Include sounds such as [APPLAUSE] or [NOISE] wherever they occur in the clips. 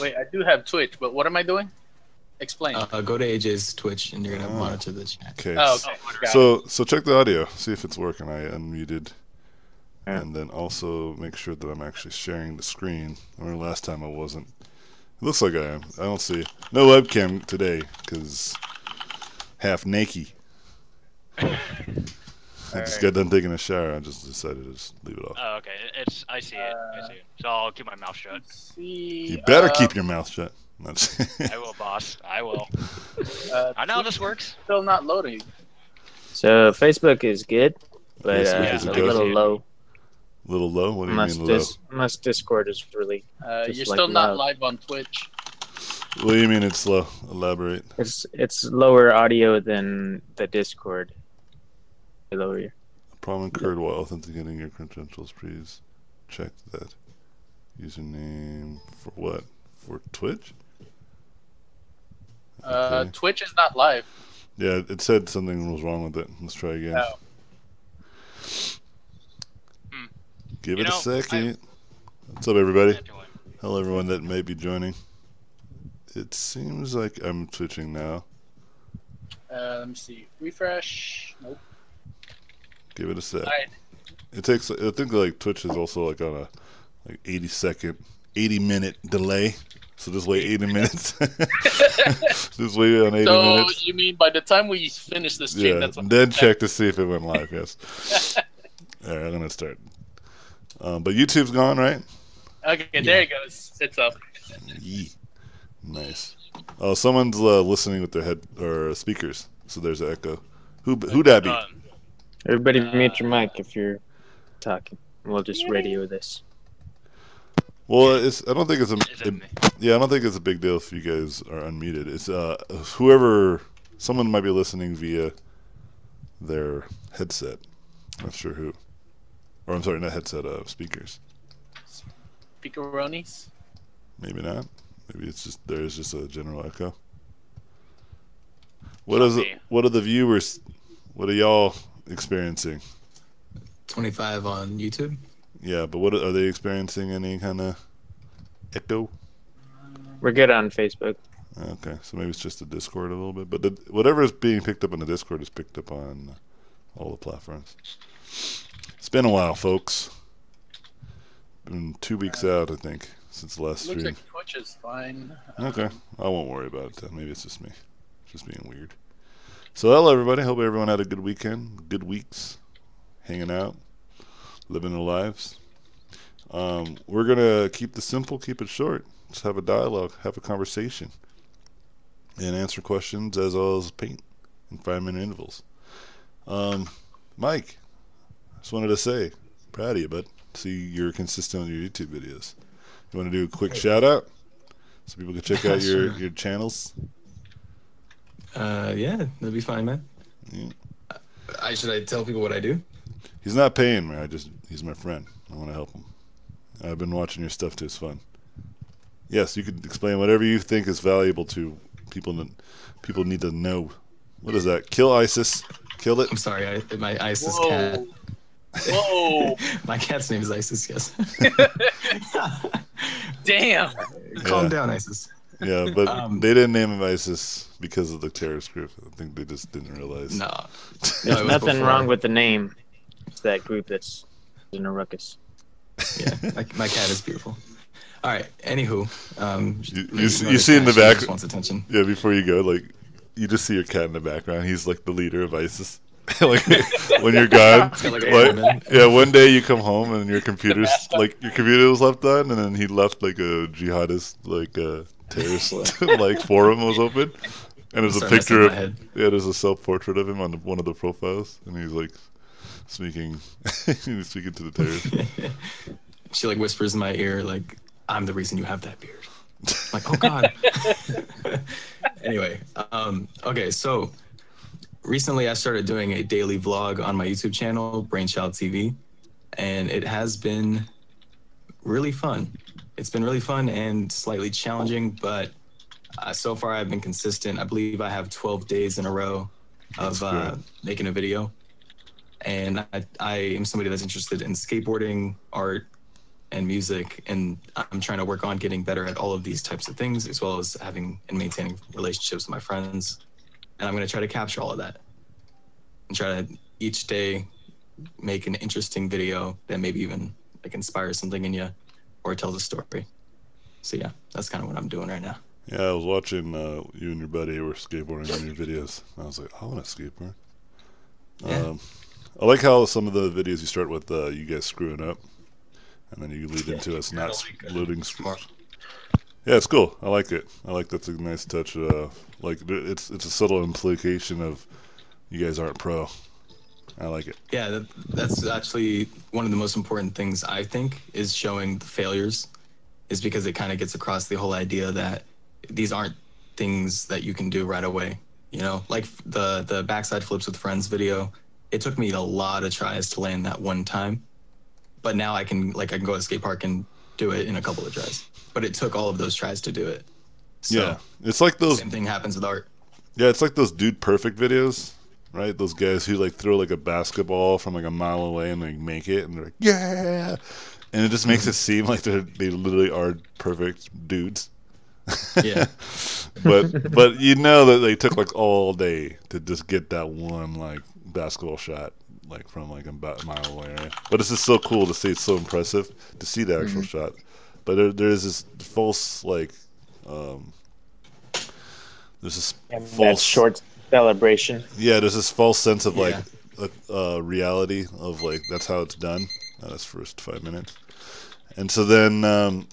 Wait, I do have Twitch, but what am I doing? Explain. Uh, go to AJ's Twitch and you're gonna Oh. monitor the chat. Okay. oh, okay. So so check the audio, see if it's working. I unmuted, Yeah. and then also make sure that I'm actually sharing the screen. I remember last time I wasn't. It looks like I am. I don't see no webcam today because half naked. [LAUGHS] I just got done taking a shower. I just decided to just leave it off. Oh, okay. It's I see it. I see it. So I'll keep my mouth shut. See. You better uh, keep your mouth shut. No, [LAUGHS] I will, boss. I will. Uh, I know how this works. Still not loading. So Facebook is good, but Facebook uh, is a good. little low. little low. What do you Unless, mean low? dis- unless Discord is really. Uh, Just you're like still not loud. live on Twitch. What do you mean it's slow? Elaborate. It's it's lower audio than the Discord. Lower. your- Problem occurred while authenticating your credentials. Please check that. Username for what? For Twitch? Uh, Twitch is not live. Yeah, it said something was wrong with it. Let's try again. Oh. Hmm. Give You it know, a second. What's up, everybody? Hello, everyone that may be joining. It seems like I'm twitching now. Uh, let me see. Refresh. Nope. Give it a sec. Alright. It takes. I think like Twitch is also like on a like 80 second, 80 minute delay. So just wait 80 [LAUGHS] minutes. [LAUGHS] just wait on 80 So minutes. you mean by the time we finish this stream, Yeah, that's what then [LAUGHS] check to see if it went live. Yes. All right, I'm gonna start. Um, but YouTube's gone, right? Okay, there it goes. It's up. Yee. Nice. Oh, someone's uh, listening with their head or speakers, so there's an echo. Who who that be? Done. Everybody Uh, mute your mic if you're talking. We'll just radio this. Well, it's. I don't think it's a. It it- yeah, I don't think it's a big deal if you guys are unmuted. It's uh whoever. Someone might be listening via their headset. Not sure who. Or I'm sorry, not headset. Uh, speakers. Picaronis. Maybe not. Maybe it's just there is just a general echo. What Not is it? What are the viewers? What are y'all experiencing? 25 on YouTube. Yeah, but what are they experiencing? Any kind of echo? We're good on Facebook. Okay, so maybe it's just the Discord a little bit, but the, whatever is being picked up on the Discord is picked up on all the platforms. It's been a while, folks. Been two weeks out, I think, since the last Looks stream. like Twitch is fine. Okay, I won't worry about it. Then. Maybe it's just me, just being weird. So, hello everybody. Hope everyone had a good weekend, good weeks, hanging out, living their lives. Um, we're gonna keep this simple, keep it short. Just have a dialogue, have a conversation, and answer questions as well as paint in five minute intervals. Um, Mike, just wanted to say, proud of you, bud. See you're consistent on your YouTube videos. You want to do a quick shout out so people can check out [LAUGHS] your your channels? Uh, yeah, that'd be fine, man. Yeah. I should I tell people what I do? He's not paying me. I just he's my friend. I want to help him. I've been watching your stuff too. It's fun. Yes, you could explain whatever you think is valuable to people. that People need to know. What is that? Kill ISIS. Kill it. I'm sorry, I, my ISIS Whoa. cat. Whoa. [LAUGHS] my cat's name is ISIS. Yes. [LAUGHS] Damn. Calm Yeah. down, ISIS. Yeah, but Um, they didn't name him ISIS because of the terrorist group. I think they just didn't realize. No. [LAUGHS] There's No, it nothing before. wrong with the name. It's that group that's in a ruckus. Yeah, my, my cat is beautiful. All right. Anywho, um, You- you see- you see in the cat, she back- wants attention. Yeah, before you go, like you just see your cat in the background. He's like the leader of ISIS. [LAUGHS] like when you're gone, like like, yeah. One day you come home and your computer's like your computer was left on, and then he left like a jihadist like a terrorist [LAUGHS] like forum was open, and there's a picture of yeah, there's a self portrait of him on one of the profiles, and he's like speaking, [LAUGHS] he's speaking to the terrorists. [LAUGHS] she like whispers in my ear like i'm the reason you have that beard. I'm like oh god. [LAUGHS] Anyway um okay so recently i started doing a daily vlog on my youtube channel brainchild tv and it has been really fun. It's been really fun and slightly challenging but uh, so far i've been consistent i believe i have 12 days in a row of uh, making a video and I, I am somebody that's interested in skateboarding art and music, and I'm trying to work on getting better at all of these types of things, as well as having and maintaining relationships with my friends. And I'm going to try to capture all of that and try to each day make an interesting video that maybe even like inspires something in you or tells a story. So yeah, that's kind of what I'm doing right now. Yeah, I was watching uh, you and your buddy were skateboarding on your videos. I was like, I want to skateboard. Yeah. Um, I like how some of the videos you start with uh, you guys screwing up, and then you lead into us not s- loading. sc- Smart. Yeah, it's cool. I like it. I like that's a nice touch. Uh, like it's it's a subtle implication of you guys aren't pro. I like it. Yeah, that, that's actually one of the most important things I think is showing the failures, is because it kind of gets across the whole idea that these aren't things that you can do right away. You know, like the the backside flips with friends video, it took me a lot of tries to land that one time, but now I can like I can go to skate park and do it in a couple of tries. But it took all of those tries to do it. So, yeah, it's like those. Same thing happens with art. Yeah, it's like those dude perfect videos, right? Those guys who like throw like a basketball from like a mile away and like make it, and they're like, yeah, and it just makes it seem like they they literally are perfect dudes. [LAUGHS] Yeah. but but you know that they took like all day to just get that one like basketball shot like from like a mile away, right? But it's just so cool to see. It's so impressive to see the actual shot. But there, there's this false like um, there's this And that false short celebration. yeah, there's this false sense of like Yeah. a, uh, reality of like that's how it's done. That's first five minutes, and so then um,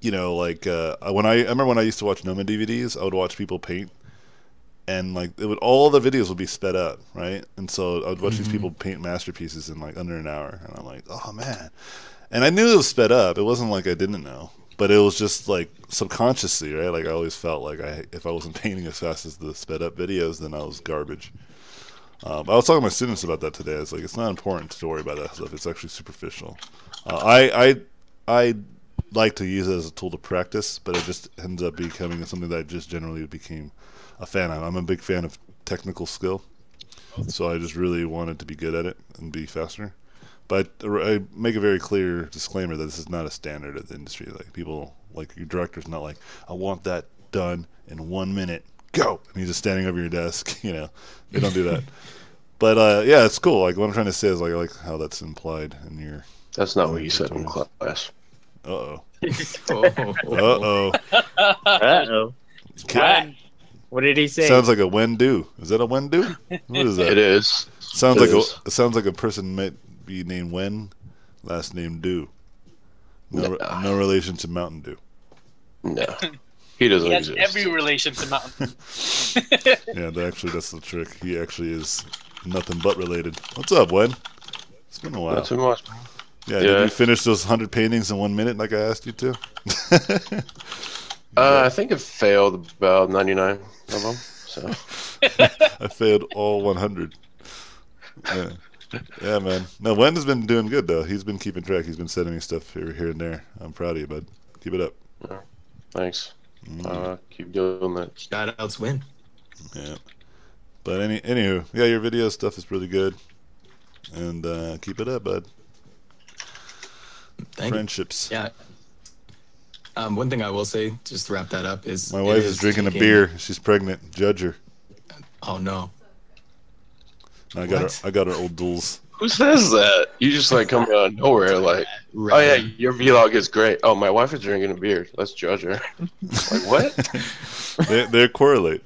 you know like uh, when I, I remember when I used to watch Gnomon DVDs, I would watch people paint, and like it would all the videos would be sped up, right? And so I would watch these people paint masterpieces in like under an hour, and I'm like, oh man, and I knew it was sped up. It wasn't like I didn't know. But it was just like subconsciously, right? Like I always felt like I, if I wasn't [LAUGHS] painting as fast as the sped up videos, then I was garbage. Um, I was talking to my students about that today. It's like it's not important to worry about that stuff. It's actually superficial. Uh, I I I like to use it as a tool to practice, but it just ends up becoming something that I just generally became a fan of. I'm a big fan of technical skill, so I just really wanted to be good at it and be faster. But I make a very clear disclaimer that this is not a standard of the industry. Like people, like your director's not like, I want that done in one minute. Go, and he's just standing over your desk. [LAUGHS] You know, they don't do that. [LAUGHS] but uh, yeah, it's cool. Like what I'm trying to say is like I like how that's implied in your. That's not what you said in class. Uh oh. [LAUGHS] Oh. Uh oh. Uh oh. What? What did he say? Sounds like a when do. Is that a when do? What is that? It is. Sounds it like a, is. it sounds like a person might be named Wen, last name Do. No, Nah. no relation to Mountain Dew. No, he doesn't He has exist. every relation to Mountain. [LAUGHS] Yeah, that actually that's the trick. He actually is nothing but related. What's up, Wen? It's been a while. Not too much. Yeah, did you finish those hundred paintings in one minute like I asked you to? Uh, I think it failed about 99 of them. So [LAUGHS] I failed all 100. Yeah. yeah, man. No, Wen has been doing good though. He's been keeping track. He's been sending me stuff here, here and there. I'm proud of you, bud. Keep it up. thanks. Mm, Uh, keep doing that. Shout outs win. yeah. But any, anywho, yeah, your video stuff is really good, and uh, keep it up, bud. Thank you. Friendships. Yeah. Um, one thing I will say, just to wrap that up, is My wife is drinking a beer. She's pregnant. Judge her. Oh no. And I got her. I got her old duels. Who says that? You just like come out of nowhere, like, oh yeah, your vlog is great. Oh, my wife is drinking a beer. Let's judge her. [LAUGHS] like what? [LAUGHS] they, they correlate.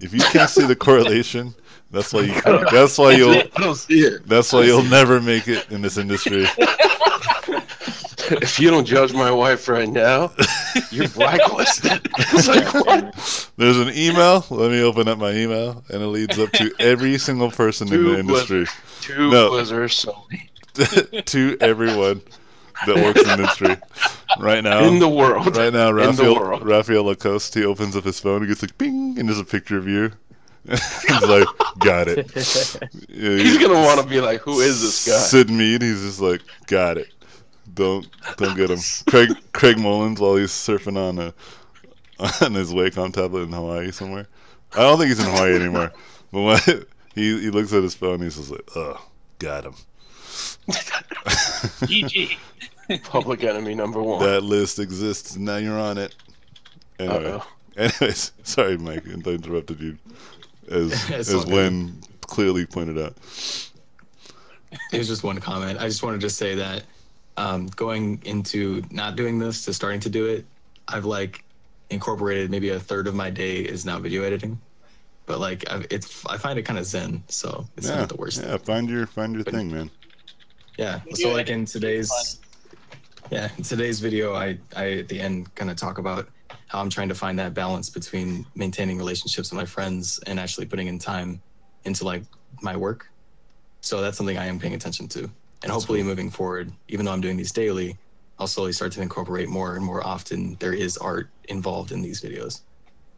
If you can't see the correlation, that's why you. [LAUGHS] That's why you'll. I don't see it. That's why you'll never make it in this industry. [LAUGHS] If you don't judge my wife right now, you're blacklisted. [LAUGHS] it's like [LAUGHS] what? There's an email. Let me open up my email, and it leads up to every single person in the industry, Two No. blizzards. So to everyone that works in the industry. Right now, in the world. right now, Raphael. Raphael Lacoste, he opens up his phone, he gets like bing, and there's a picture of you. he's like, got it. He's gonna want to be like, who is this guy? Syd Mead, he's just like, got it. Don't don't get him. Craig Craig Mullins while he's surfing on a on his Wacom tablet in Hawaii somewhere. I don't think he's in Hawaii anymore. [LAUGHS] But when he he looks at his phone, he's just like, oh, got him. [LAUGHS] GG. [LAUGHS] Public enemy number one. that list exists. Now you're on it. Anyway. Uh-oh. Anyways, sorry, Mike, I interrupted you. As It's as all good. Wen clearly pointed out. It was just one comment. I just wanted to say that um, going into not doing this to starting to do it, I've like incorporated maybe a third of my day is now video editing. But like I've, it's, I find it kind of zen, so it's yeah, not the worst. yeah. Find your find your thing, man. Yeah. Video So like in today's yeah, in today's video I I at the end kind of talk about how I'm trying to find that balance between maintaining relationships with my friends and actually putting in time into like my work. So that's something I am paying attention to. And hopefully moving forward, even though I'm doing these daily, I'll slowly start to incorporate more and more often there is art involved in these videos.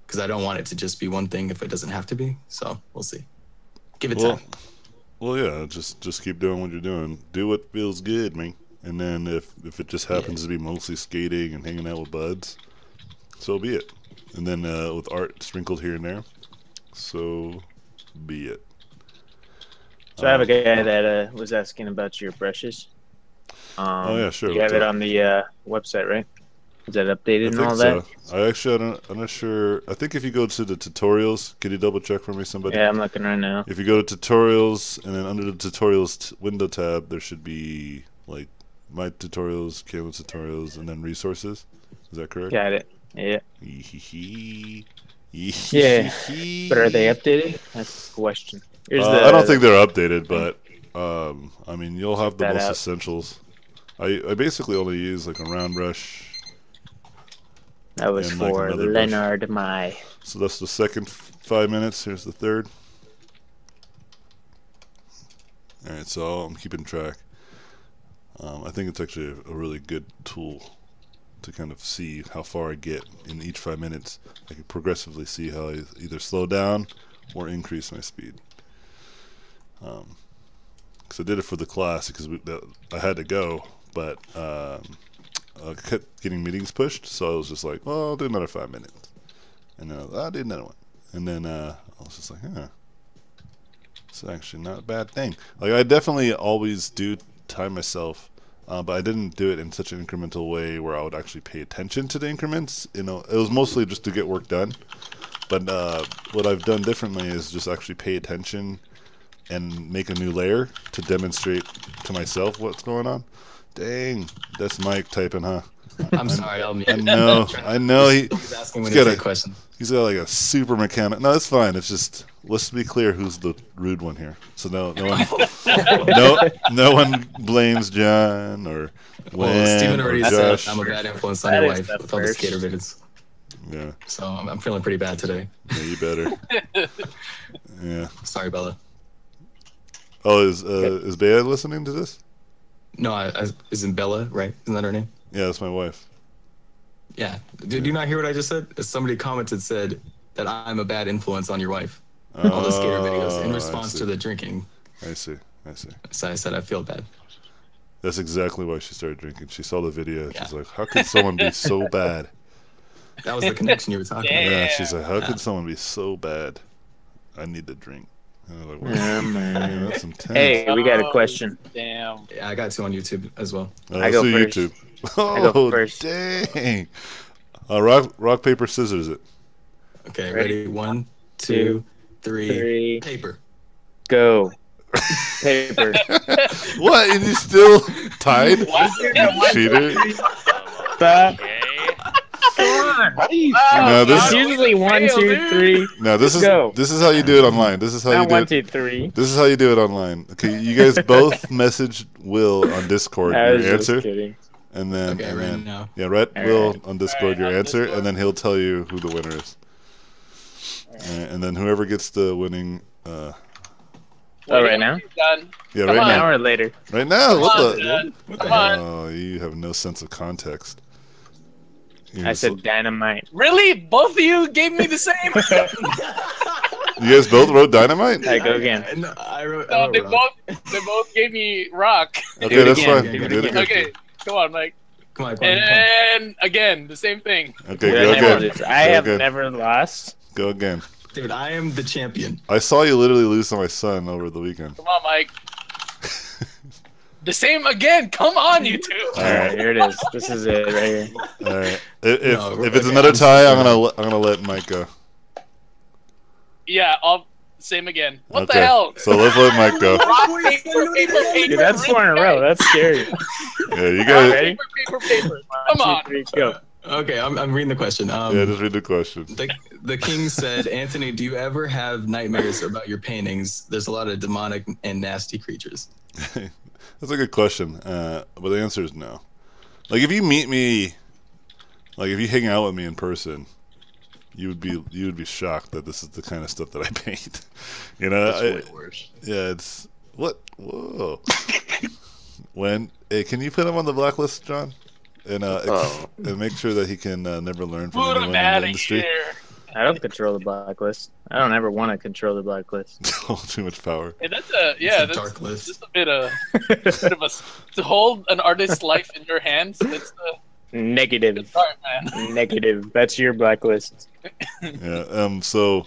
Cuz I don't want it to just be one thing if it doesn't have to be. So, we'll see. Give it Well, time. well, yeah. Just just keep doing what you're doing. Do what feels good, man. And then if if it just happens to be mostly skating and hanging out with buds, so be it. And then uh, with art sprinkled here and there, so be it. So I have a guy that uh, was asking about your brushes. Um, Oh, yeah, sure, You have it on the uh, website, right? Is that updated I and all that? I actually, I don't, I'm not sure. I think if you go to the tutorials, can you double check for me, somebody? Yeah, I'm looking right now. If you go to tutorials and then under the tutorials t- window tab, there should be like my tutorials, Caleb's tutorials, and then resources. Is that correct? Got it. Yeah. Yeah. But are they updated? That's the question. Here's Uh, the, I don't think they're updated, but um, I mean, you'll have the most out. essentials. I, I basically only use like a round brush, that was and, like, for another brush. Leonard Mai. so that's the second f- five minutes. Here's the third. All right, so I'm keeping track. Um, I think it's actually a, a really good tool to kind of see how far I get in each five minutes. I can progressively see how I either slow down or increase my speed. Um 'cause I did it for the class because we, I had to go, but um, I kept getting meetings pushed, so I was just like, well, I'll do another five minutes. And then I'll do another one. And then uh, I was just like, huh. It's actually not a bad thing. Like, I definitely always do time myself, uh, but I didn't do it in such an incremental way where I would actually pay attention to the increments. You know, it was mostly just to get work done. But uh, what I've done differently is just actually pay attention and make a new layer to demonstrate to myself what's going on. Dang, that's Mike typing, huh? I'm sorry, I'll I [LAUGHS] know, I know. He, He's asking when he's got a- question. He's got like a super mechanic. No, it's fine. It's just let's be clear who's the rude one here. So no, no one, [LAUGHS] no, no one blames John or Well, Wen Steven already Josh. said I'm a bad influence on your is wife the with all the skater vids. yeah, So I'm, I'm feeling pretty bad today. yeah, you better. [LAUGHS] yeah. Sorry, Bella. Oh, is uh, is Bea listening to this? No, I, I, isn't Bella right? Isn't that her name? Yeah, that's my wife. Yeah. Did you not hear what I just said? Somebody commented said that I'm a bad influence on your wife. All the skater videos in Oh, response to the drinking. I see. I see. So I said I feel bad. That's exactly why she started drinking. She saw the video. She's like, "How could someone be so [LAUGHS] bad?" That was the connection you were talking [LAUGHS] about. Yeah, she's like, "How Yeah. could someone be so bad?" I need to drink. And I'm like, "Well, Yeah, man, [LAUGHS] man. that's intense. Hey, we got a question. Damn. Yeah, I got two on YouTube as well. Uh, I go let's first. YouTube. I go [LAUGHS] Oh, first. dang. Uh, rock, rock, paper, scissors. It. Okay, Ready? ready? One, two, three. Three, Paper. go. [LAUGHS] Paper. What? And you still tied? You cheater. Stop. Okay. How you? No, this- It's usually one, Fail, two, dude. three. No, this is Go. this is how you do it online. This is how you do one, it. two, three. This is how you do it online. Okay, you guys [LAUGHS] both message Will on Discord I your answer, kidding. and then Okay, and right then now. yeah, right. All Will right. on Discord Alright, your on answer, Discord. and then he'll tell you who the winner is. And then whoever gets the winning, uh, Oh, right now? Done. yeah, Come right on. An now, hour later. right now. What on, the? Dad. What the Come hell? on. Oh, you have no sense of context. You I just- said dynamite. Really? Both of you gave me the same? [LAUGHS] you guys both wrote dynamite. I go again. No, I wrote, I wrote they rock. both they both gave me rock. Okay, that's again, fine. do Do again. again. Okay, come on, Mike. Come on, come on, come on. And again, the same thing. Okay, Dude, I, go never again. I Go have again. never lost. Go again. Dude, I am the champion. I saw you literally lose to my son over the weekend. Come on, Mike. The same again. Come on, you two. All right, here it is. This is it right here. All right. If, if, No, if it's okay, another tie, I'm gonna let- I'm gonna let Mike go. Yeah, I'll same again. What okay. the hell? So let's let Mike go. Rock, [LAUGHS] paper, paper, paper. That's four in a row. That's scary. Yeah, you All guys. ready? Paper, paper, paper. Come on. three, go. Okay, I'm, I'm reading the question. Um, Yeah, just read the question. the, the king said, Anthony, do you ever have nightmares about your paintings? There's a lot of demonic and nasty creatures. [LAUGHS] That's a good question, uh, but the answer is no. Like if you meet me, like if you hang out with me in person, you would be you would be shocked that this is the kind of stuff that I [LAUGHS] paint. you know, That's I- way worse. yeah, it's what whoa. when hey, can you put him on the blacklist, John? And uh, Oh. and make sure that he can uh, never learn from Put anyone in the industry. here. I don't control the blacklist. I don't ever want to control the blacklist. [LAUGHS] Too much power. Hey, that's a yeah. It's a That's dark list. just a bit of bit of a to hold an artist's life in your hands. That's a Negative. good start, man. [LAUGHS] Negative. That's your blacklist. yeah. Um. So.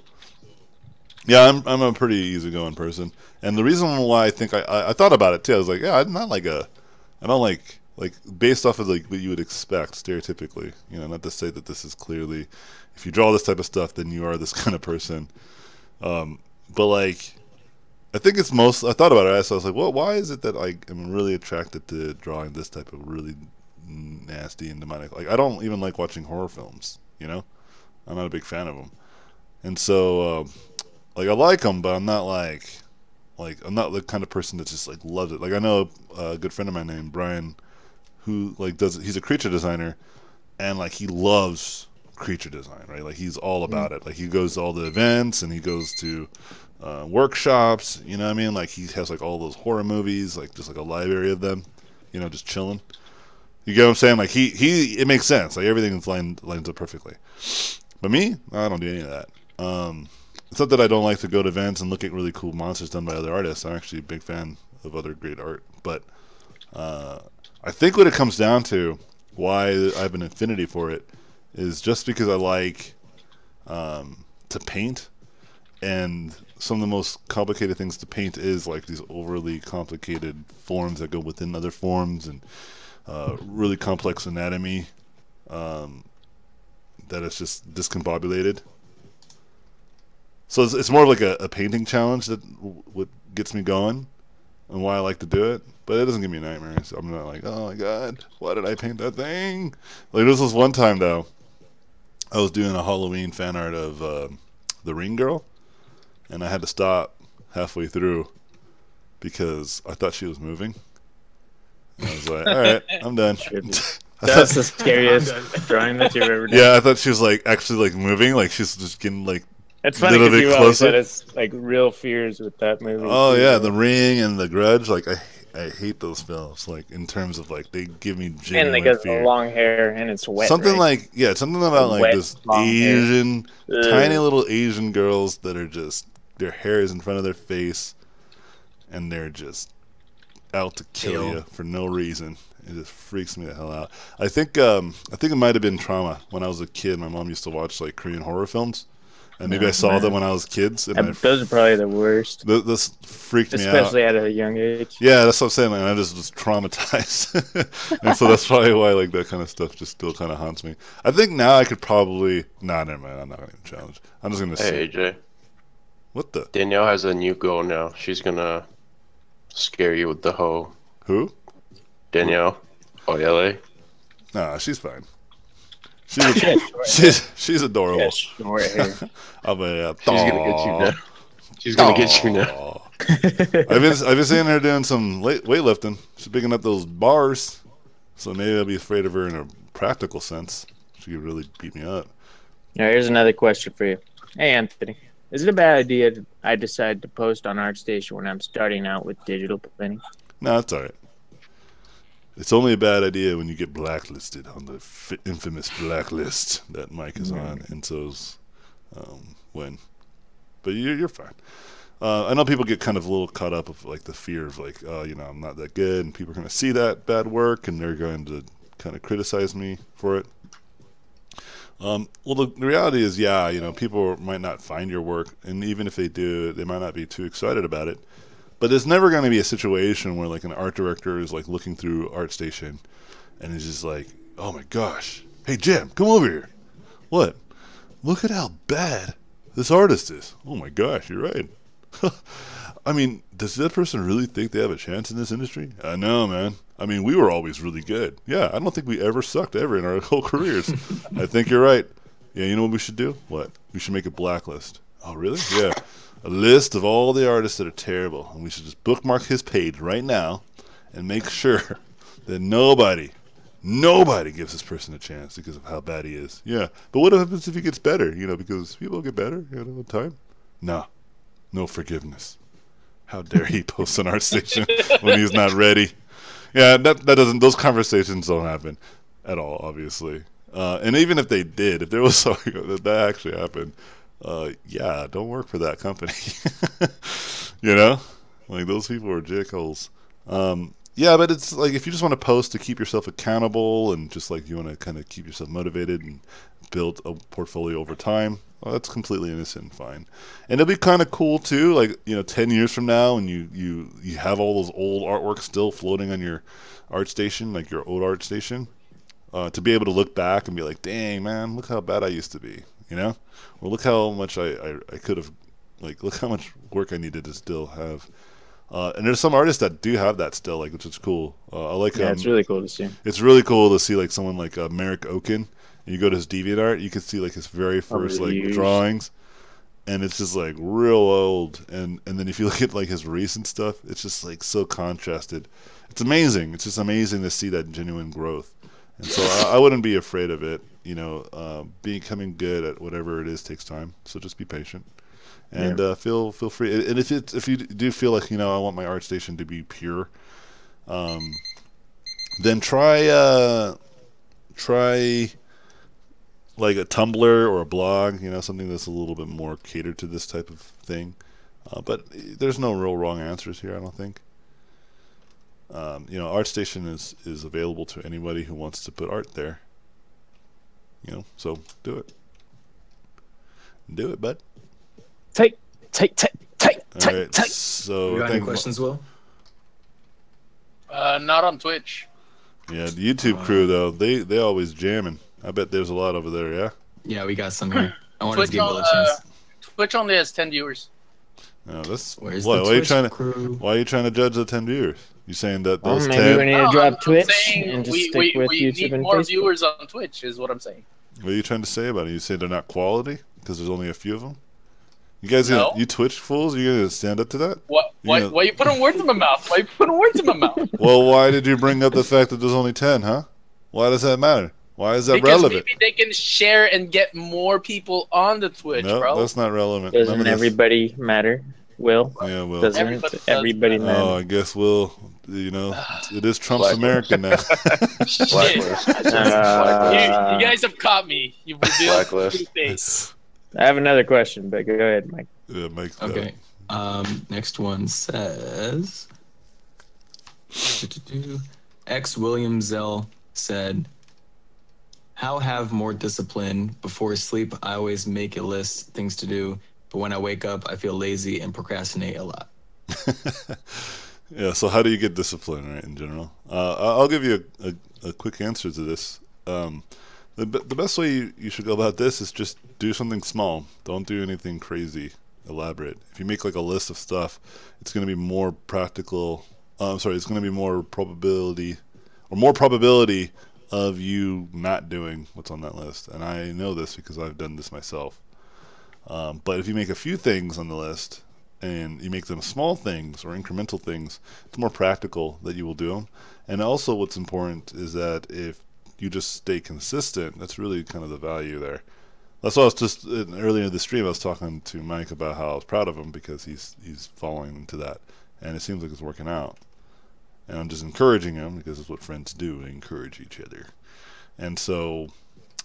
Yeah, I'm I'm a pretty easygoing person, and the reason why I think I, I I thought about it too. I was like, yeah, I'm not like a, I don't like like based off of like what you would expect stereotypically. You know, not to say that this is clearly, if you draw this type of stuff, then you are this [LAUGHS] kind of person. Um, but like, I think it's most. I thought about it. So I was like, well, why is it that I am really attracted to drawing this type of really nasty and demonic? Like, I don't even like watching horror films. You know, I'm not a big fan of them, and so. Um, like I like them, but I'm not like, like I'm not the kind of person that just like loves it. Like I know a good friend of mine named Brian, who like does he's a creature designer, and like he loves creature design, right? Like he's all about it. Like he goes to all the events and he goes to uh, workshops. You know what I mean? Like he has like all those horror movies, like just like a library of them. You know, just chilling. You get what I'm saying? Like he he it makes sense. Like everything's lined lines up perfectly. But me, I don't do any of that. Um, it's not that I don't like to go to events and look at really cool monsters done by other artists. I'm actually a big fan of other great art. But uh, I think what it comes down to, why I have an affinity for it, is just because I like um, to paint. And some of the most complicated things to paint is like these overly complicated forms that go within other forms and uh, really complex anatomy um, that is just discombobulated. So it's, it's more of like a, a painting challenge that what gets me going and why I like to do it. But it doesn't give me nightmares. I'm not like, oh my god, why did I paint that thing? Like this was one time though, I was doing a Halloween fan art of uh, the Ring Girl, and I had to stop halfway through because I thought she was moving. And I was like, all right, [LAUGHS] I'm done. [LAUGHS] That's the scariest [LAUGHS] drawing that you've ever done. yeah, I thought she was like actually like moving, like she's just getting like It's funny little because you always closer. said it's like real fears with that movie. Oh too. yeah, The Ring and The Grudge. Like I, I hate those films. Like in terms of like they give me and genuine they got fear. the long hair and it's wet. something right? like yeah, something about like Wet, this. Asian, tiny little Asian girls that are just their hair is in front of their face, and they're just out to kill Pale. you for no reason. It just freaks me the hell out. I think um I think it might have been trauma when I was a kid. My mom used to watch like Korean horror films, and maybe Oh, I saw man. them when I was kids. And I, Those are probably the worst, th- this freaked me out. especially at a young age. Yeah, that's what I'm saying. Like, I just was traumatized, [LAUGHS] and so that's probably why like that kind of stuff just still kind of haunts me. I think now I could probably. Nah, never mind. I'm not gonna challenge. I'm just gonna say Hey AJ, what the Danielle has a new goal now. She's gonna scare you with the hoe. who? Danielle, oh LA. Nah, she's fine. She's a, [LAUGHS] [LAUGHS] she's she's adorable. Yeah, short hair. I'll be, uh, She's gonna get you now. She's gonna get you now. I've been I've been seeing her doing some weight weightlifting. She's picking up those bars, so maybe I'll be afraid of her in a practical sense. She could really beat me up. Now, here's another question for you. Hey, Anthony. Is it a bad idea that I decide to post on ArtStation when I'm starting out with digital painting? No, it's all right. It's only a bad idea Wen you get blacklisted on the f- infamous blacklist that Mike is on, and so's um, when. But you're you're fine. Uh, I know people get kind of a little caught up of like the fear of like, oh, you know, I'm not that good, and people are going to see that bad work, and they're going to kind of criticize me for it. Um, well, the, the reality is, yeah, you know, people might not find your work, and even if they do, they might not be too excited about it. But there's never going to be a situation where like an art director is like looking through ArtStation, and is just like, "Oh my gosh, hey Jim, come over here." What? Look at how bad this artist is. Oh my gosh, you're right. [LAUGHS] I mean, does that person really think they have a chance in this industry? Uh, I know, man. I mean, we were always really good. Yeah, I don't think we ever sucked ever in our [LAUGHS] whole careers. I think you're right. Yeah, you know what we should do? What? We should make a blacklist. Oh, really? Yeah. A list of all the artists that are terrible. And we should just bookmark his page right now and make sure [LAUGHS] that nobody, nobody gives this person a chance because of how bad he is. Yeah. But what happens if he gets better? You know, because people get better, you know, with time. No. No forgiveness. How dare he [LAUGHS] post on ArtStation when he's not ready? Yeah, that that doesn't. Those conversations don't happen at all, obviously. Uh, and even if they did, if there was [LAUGHS] something that actually happened, uh, yeah, don't work for that company. [LAUGHS] you know, like those people are jackholes. Um, yeah, but it's like if you just want to post to keep yourself accountable and just like you want to kind of keep yourself motivated and build a portfolio over time, well, that's completely innocent and fine. And it'll be kind of cool too, like you know, ten years from now, and you you you have all those old artwork still floating on your ArtStation, like your old ArtStation, uh, to be able to look back and be like, dang man, look how bad I used to be, you know, or look how much I I, I could have, like, look how much work I needed to still have. Uh, and there's some artists that do have that still, like, which is cool. Uh, I like. Yeah, um, it's really cool to see. it's really cool to see like someone like uh, Marek Okon. And you go to his DeviantArt, you can see like his very first like drawings, and it's just like real old. And and then if you [LAUGHS] look at like his recent stuff, it's just like so contrasted. It's amazing. It's just amazing to see that genuine growth. And so I, I wouldn't be afraid of it. You know, uh, becoming good at whatever it is takes time. So just be patient. And uh, feel feel free. And if it's if you do feel like you know I want my ArtStation to be pure, um, then try uh, try like a Tumblr or a blog, you know, something that's a little bit more catered to this type of thing. Uh, but there's no real wrong answers here, I don't think. Um, you know, ArtStation is is available to anybody who wants to put art there. You know, so do it. Do it, bud. Take, take, take, take, All take, right. take. So you got any questions, Will? Uh, not on Twitch. Yeah, the YouTube crew though, they they always jamming. I bet there's a lot over there. Yeah. Yeah, we got some here. I wanted Twitch, to give Will a uh, chance. Twitch only has 10 viewers. No, that's Where's why, the why are you Twitch trying to crew? why are you trying to judge the ten viewers? You saying that Well, those maybe ten? we need to drop I'm Twitch and just we, stick we, with we YouTube need and more Facebook. viewers on Twitch, is what I'm saying. What are you trying to say about it? You say they're not quality because there's only a few of them. You guys, No. gonna, you Twitch fools, you gonna stand up to that? What? Why? Yeah. Why you putting words in my mouth? Why you putting words in my mouth? [LAUGHS] well, why did you bring up the fact that there's only ten? Huh? Why does that matter? Why is that because relevant? maybe they can share and get more people on the Twitch, no, bro. that's not relevant. Doesn't this- everybody matter? Will Yeah, well. doesn't Everybody everybody, does. Oh, I guess we'll. You know, [SIGHS] it is Trump's America now. [LAUGHS] Shit. Blacklist. you, Uh, you guys have caught me. You've revealed Blacklist. two things. I have another question, but go ahead, Mike. yeah, Mike. uh, Okay. Um, next one says X William Zell said, How have more discipline? Before sleep, I always make a list things to do, but when I wake up, I feel lazy and procrastinate a lot. [LAUGHS] yeah. So, how do you get discipline, right? In general, uh, I'll give you a, a, a quick answer to this. Um, the the best way you, you should go about this is just do something small. Don't do anything crazy, elaborate. If you make like a list of stuff, it's going to be more practical. Uh, I'm sorry, it's going to be more probability, or more probability of you not doing what's on that list. And I know this because I've done this myself. Um, but if you make a few things on the list and you make them small things or incremental things, it's more practical that you will do them. And also, what's important is that if you just stay consistent, that's really kind of the value there. That's why I was just earlier in the stream. I was talking to Mike about how I was proud of him because he's he's following into that, and it seems like it's working out. And I'm just encouraging him because it's what friends do. They encourage each other. And so,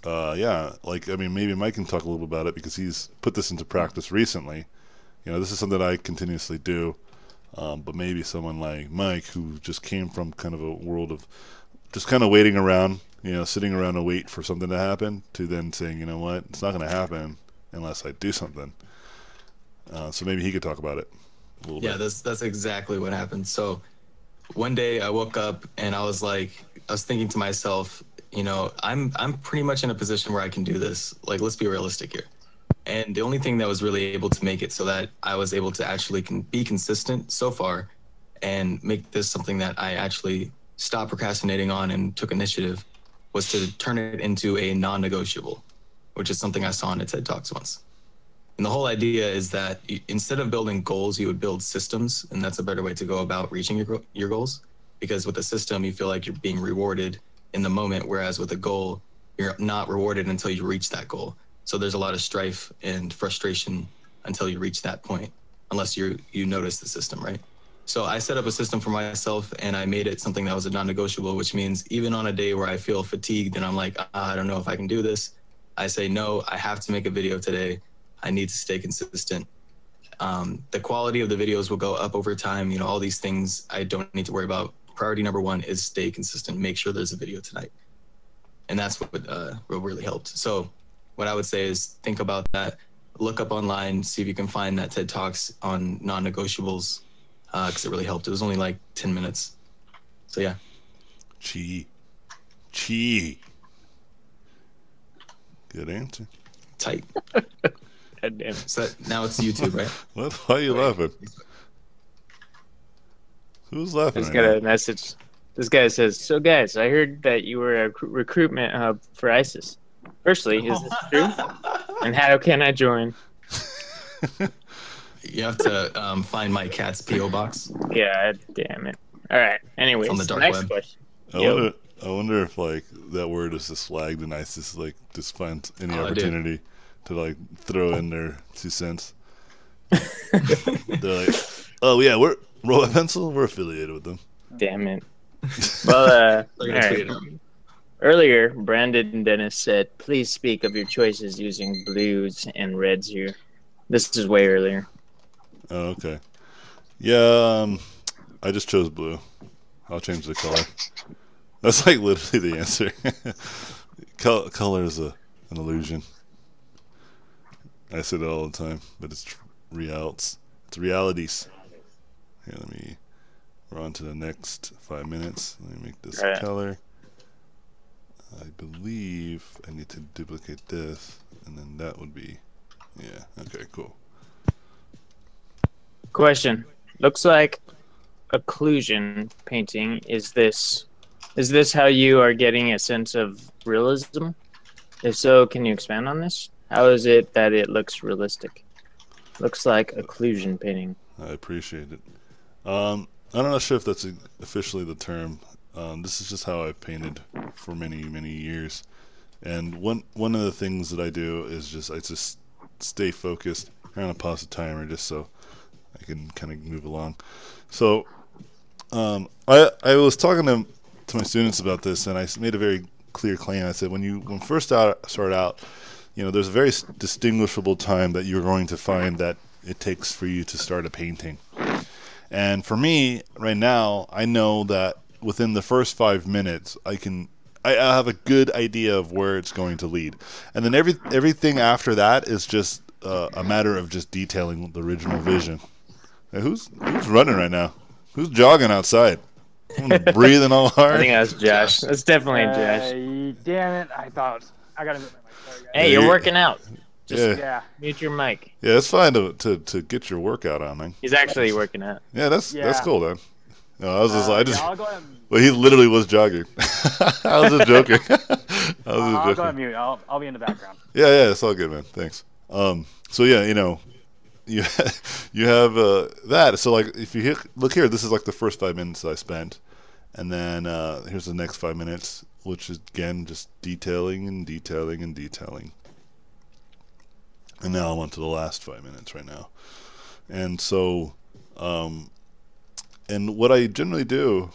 uh, yeah, like I mean, maybe Mike can talk a little bit about it because he's put this into practice recently. You know, this is something I continuously do. Um, but maybe someone like Mike, who just came from kind of a world of just kind of waiting around, you know, sitting around and wait for something to happen, to then saying, you know what, it's not going to happen unless I do something. Uh, so maybe he could talk about it. a little Yeah, bit. that's that's exactly what happened. So one day I woke up and I was like, I was thinking to myself, you know, I'm I'm pretty much in a position where I can do this. Like, let's be realistic here. And the only thing that was really able to make it so that I was able to actually can be consistent so far and make this something that I actually stopped procrastinating on and took initiative was to turn it into a non-negotiable, which is something I saw in a TED Talks once. And the whole idea is that instead of building goals, you would build systems, and that's a better way to go about reaching your your goals. Because with a system, you feel like you're being rewarded in the moment, whereas with a goal, you're not rewarded until you reach that goal. So there's a lot of strife and frustration until you reach that point, unless you you notice the system, right? So I set up a system for myself, and I made it something that was a non-negotiable, which means even on a day where I feel fatigued and I'm like, "Ah, I don't know if I can do this, I say no. I have to make a video today. I need to stay consistent. Um, the quality of the videos will go up over time. You know, all these things I don't need to worry about. Priority number one is stay consistent. Make sure there's a video tonight, and that's what uh, what really helped. So, what I would say is think about that. Look up online, see if you can find that TED Talks on non-negotiables, because it really helped. It was only like ten minutes. So yeah, Chi. Chi. Good answer. tight. [LAUGHS] God damn. So that, now it's YouTube, right? [LAUGHS] What? Why are you laughing? Who's laughing? Just right got now? a message. This guy says, "So guys, I heard that you were a recruitment hub for ISIS. Firstly, is this [LAUGHS] true? And how can I join?" [LAUGHS] You have to um, find my cat's PO box. God damn it! All right. Anyways, on the dark next web. question. I Yo. wonder. I wonder if like that word is just flagged and ISIS like just finds any Oh, opportunity to like throw in their two cents. [LAUGHS] They're like, oh yeah, we're Robotpencil. We're affiliated with them. Damn it. [LAUGHS] Well, uh, They're gonna all tweet right. earlier, Brandon and Dennis said, "Please speak of your choices using blues and reds here." This is way earlier. Oh, okay. Yeah, um, I just chose blue. I'll change the color. That's like literally the answer. [LAUGHS] Col- color is a, an illusion. I say that all the time, but it's tr- reals. It's realities. Here, let me. We're on to the next five minutes. Let me make this Right. color. I believe I need to duplicate this, and then that would be. Yeah. Okay. Cool. Question: Looks like occlusion painting. Is this is this how you are getting a sense of realism? If so, can you expand on this? How is it that it looks realistic? Looks like occlusion painting. I appreciate it. Um, I'm not sure if that's officially the term. Um, this is just how I've painted for many, many years. And one one of the things that I do is just I just stay focused. I'm gonna pause the timer just so I can kind of move along. So, um, I I was talking to to my students about this, and I made a very clear claim. I said when you when first out, start out, you know, there's a very distinguishable time that you're going to find that it takes for you to start a painting. And for me, right now, I know that within the first five minutes, I can I, I have a good idea of where it's going to lead, and then every everything after that is just uh, a matter of just detailing the original vision. Hey, who's who's running right now? Who's jogging outside? Someone [LAUGHS] breathing all hard. I think that's Josh. That's definitely Uh, Josh. damn it! I thought I gotta mute my mic. Sorry, guys. Hey, you're working out. Just yeah, Yeah, mute your mic. yeah, it's fine to, to, to get your workout on, man. He's actually working out. Yeah, that's that's cool, man. No, I was just uh, I just yeah, I'll go ahead. And, well, he literally was jogging. [LAUGHS] I was just joking. [LAUGHS] I was uh, just I'll go joking. ahead and mute. I'll, I'll be in the background. Yeah, yeah, it's all good, man. Thanks. Um, so yeah, you know, [LAUGHS] you you have uh, that. So like, if you hit, look here, this is like the first five minutes I spent, and then uh, here's the next five minutes, which is again just detailing and detailing and detailing. And now I'm on to the last five minutes right now, and so, um, and what I generally do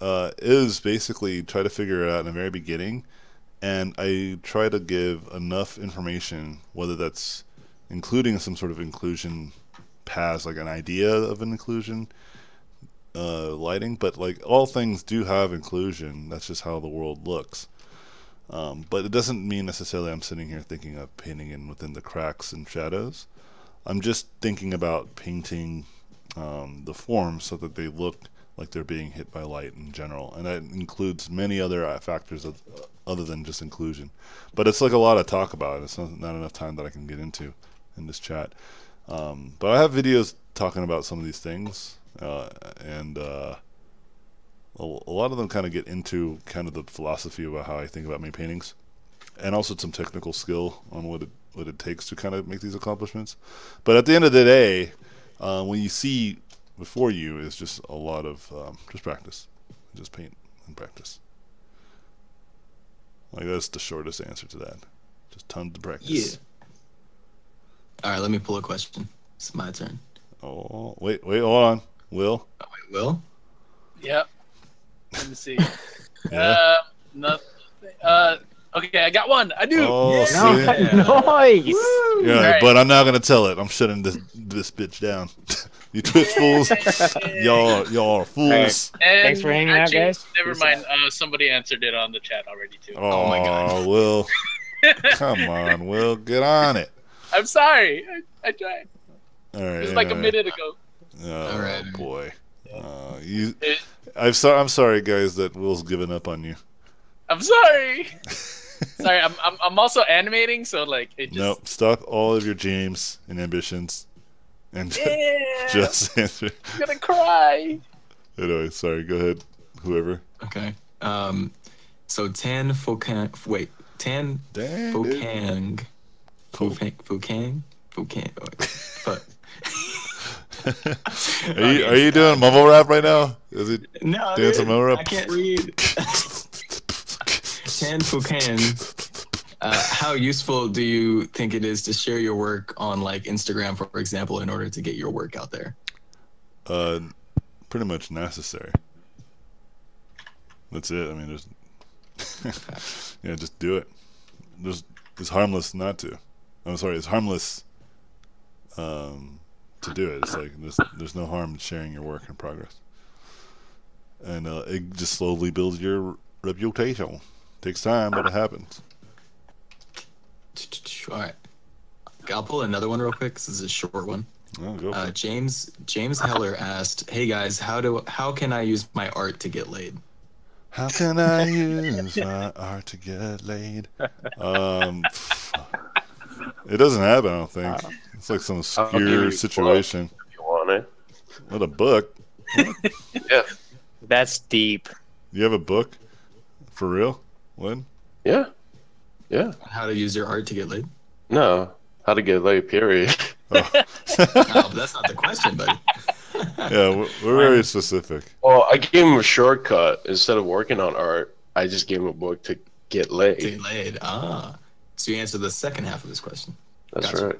uh, is basically try to figure it out in the very beginning and I try to give enough information, whether that's including some sort of occlusion paths, like an idea of an occlusion uh, lighting, but like all things do have occlusion. That's just how the world looks. Um, but it doesn't mean necessarily I'm sitting here thinking of painting in within the cracks and shadows. I'm just thinking about painting um, the forms so that they look like they're being hit by light in general, and that includes many other uh, factors of, other than just occlusion. But it's like a lot of talk about it. It's not, not enough time that I can get into in this chat. Um, but I have videos talking about some of these things, uh, and uh, a, a lot of them kind of get into kind of the philosophy about how I think about my paintings, and also some technical skill on what it what it takes to kind of make these accomplishments. But at the end of the day, uh, when you see before you is just a lot of um, just practice, just paint and practice. Like that's the shortest answer to that. Just tons of practice. Yeah. All right, let me pull a question. It's my turn. Oh wait, wait, hold on, Will. Oh, wait, Will? Yep. Let me see. [LAUGHS] Yeah. Uh, no, uh, okay, I got one. I do. Oh, Yeah. see? Nice. Yeah, Alright. but I'm not gonna tell it. I'm shutting this this bitch down. [LAUGHS] you Twitch fools, y'all y'all are fools. And Thanks for hanging out, guys. Never Peace mind. Uh, somebody answered it on the chat already too. Oh, my God. Will, [LAUGHS] come on, Will, get on it. I'm sorry. I, I tried. All right, It was like a minute ago. Oh All right. boy, uh, you. It- I'm sorry. I'm sorry, guys, that Will's given up on you. I'm sorry. [LAUGHS] sorry. I'm, I'm I'm also animating, so like it just. Nope. Stop all of your dreams and ambitions, and [LAUGHS] Yeah. just answer. I'm gonna cry. Anyway, sorry. Go ahead, whoever. Okay. Um, so Tan Fokang, wait, Tan Dang. dude. Fokang, Fokang, Fokang, Fokang. Oh. Fuck. [LAUGHS] Are you are you doing mumble rap right now? Is it? No, Dance dude, a. I can't read. [LAUGHS] Tan Fukan, uh, how useful do you think it is to share your work on like Instagram, for example, in order to get your work out there? Uh, pretty much necessary. That's it. I mean, there's, [LAUGHS] yeah, just do it. There's, it's harmless not to. I'm sorry, it's harmless, um, to do it. It's like there's, there's no harm in sharing your work in progress, and uh, it just slowly builds your reputation. Takes time, but it happens. All right. I'll pull another one real quick. This is a short one. Oh, Uh. James James Heller asked, "Hey guys, how do how can I use my art to get laid?" How can I use my art to get laid? Um, it doesn't happen. I don't think. It's like some I'll give you obscure situation. You want it. What a book? Yeah. That's deep. You have a book? For real? When? Yeah. Yeah. How to use your art to get laid? No. How to get laid, period. [LAUGHS] Oh. [LAUGHS] But that's not the question, buddy. [LAUGHS] yeah, we're, we're very specific. Well, I gave him a shortcut. Instead of working on art, I just gave him a book to get to laid. get laid. Ah. So you answered the second half of this question. That's Gotcha. right.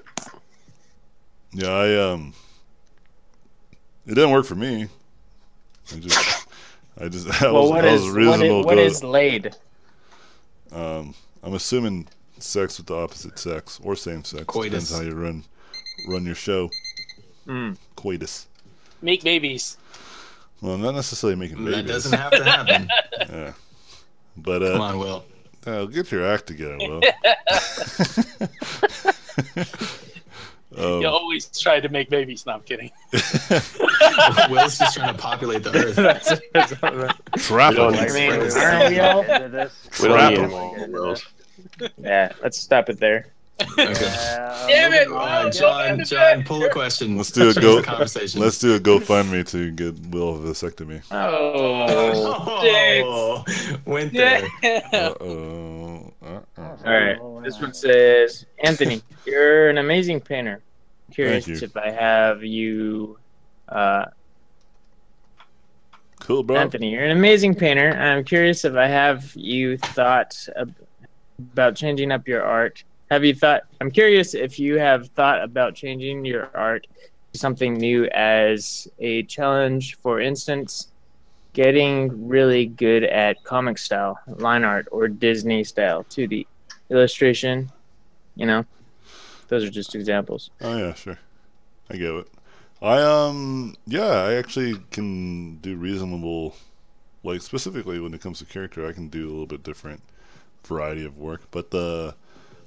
Yeah, I um, it didn't work for me. I just, I just, [LAUGHS] I Well, was, what I was what reasonable. is, what go- is laid? Um, I'm assuming sex with the opposite sex or same sex. Coitus. Depends how you run run your show. Mm. Coitus. Make babies. Well, not necessarily making babies. That doesn't have to happen. [LAUGHS] yeah. But Come uh, on, Will. uh, get your act together, Will. [LAUGHS] um, You always try to make babies. No, I'm kidding. [LAUGHS] Will's just trying to populate the earth. [LAUGHS] trap We don't him. I mean, Right. aren't we all? Into this. [LAUGHS] We don't Trap need him. any more girls. Yeah, let's stop it there. Okay. Uh, Damn it! moving Uh. John, John, pull a question. Let's do a go. conversation. Let's do a GoFundMe to get Will a vasectomy. Oh. Oh, went there. Uh oh. Uh-uh. All right. This one says, Anthony, you're an amazing painter. Curious if I have you, uh, Cool, bro. Anthony, you're an amazing painter. I'm curious if I have you thought ab- about changing up your art. Have you thought? I'm curious if you have thought about changing your art to something new as a challenge. For instance, getting really good at comic style line art or Disney style 2D illustration. You know, those are just examples. Oh yeah, sure. I get it. I um yeah, I actually can do reasonable like specifically when it comes to character, I can do a little bit different variety of work. But the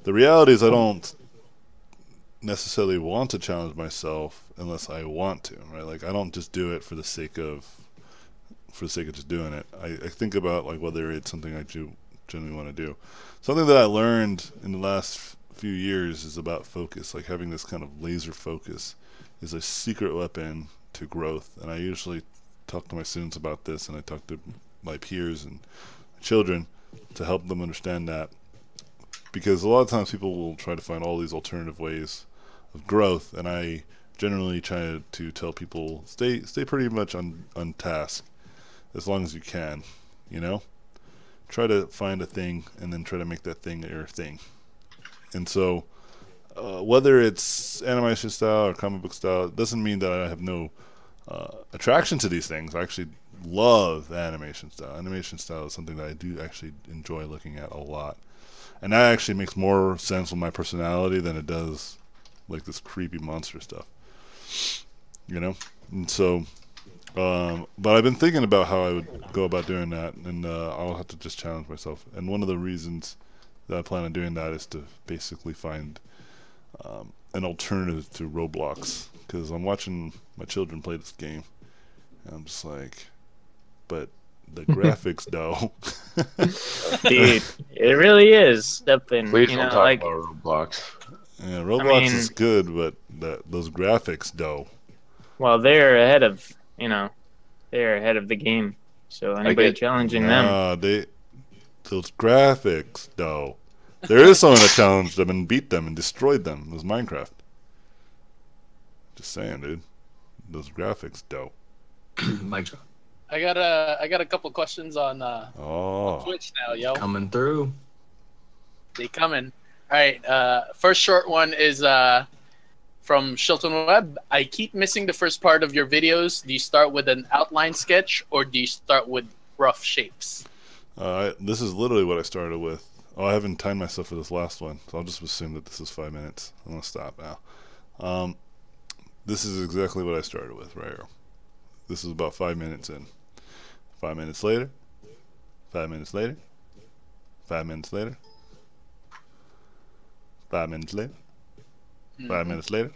the reality is I don't necessarily want to challenge myself unless I want to, right? Like I don't just do it for the sake of for the sake of just doing it. I, I think about like whether it's something I do genuinely want to do. Something that I learned in the last few years is about focus. Like having this kind of laser focus is a secret weapon to growth. And I usually talk to my students about this, and I talk to my peers and children to help them understand that. Because a lot of times people will try to find all these alternative ways of growth, and I generally try to tell people stay stay pretty much on on task as long as you can, you know? Try to find a thing and then try to make that thing your thing. And so, uh, whether it's animation style or comic book style, it doesn't mean that I have no uh, attraction to these things. I actually love animation style. Animation style is something that I do actually enjoy looking at a lot. And that actually makes more sense with my personality than it does like this creepy monster stuff. You know? And so um, but I've been thinking about how I would go about doing that, and uh, I'll have to just challenge myself. And one of the reasons that I plan on doing that is to basically find um, an alternative to Roblox, because I'm watching my children play this game, and I'm just like, but the [LAUGHS] graphics, though. [LAUGHS] Dude, it really is something. Please you don't know, talk like about Roblox. yeah, Roblox mean- is good, but that those graphics, though. well, they're ahead of you know, they're ahead of the game. So anybody get- challenging them, Nah, they those graphics though. There is someone that challenged them and beat them and destroyed them. It was Minecraft. Just saying, dude. Those graphics though. [CLEARS THROAT] Mic drop. I got a I got a couple questions on uh, Oh, Twitch now, yo. Coming through. They coming. All right. Uh, first short one is uh, from Shilton Webb. I keep missing the first part of your videos. Do you start with an outline sketch or do you start with rough shapes? Uh, this is literally what I started with. Oh, I haven't timed myself for this last one, so I'll just assume that this is five minutes. I'm gonna stop now. Um, this is exactly what I started with right here. This is about five minutes in. Five minutes later. Five minutes later. Five minutes later. Five minutes later. Five minutes later.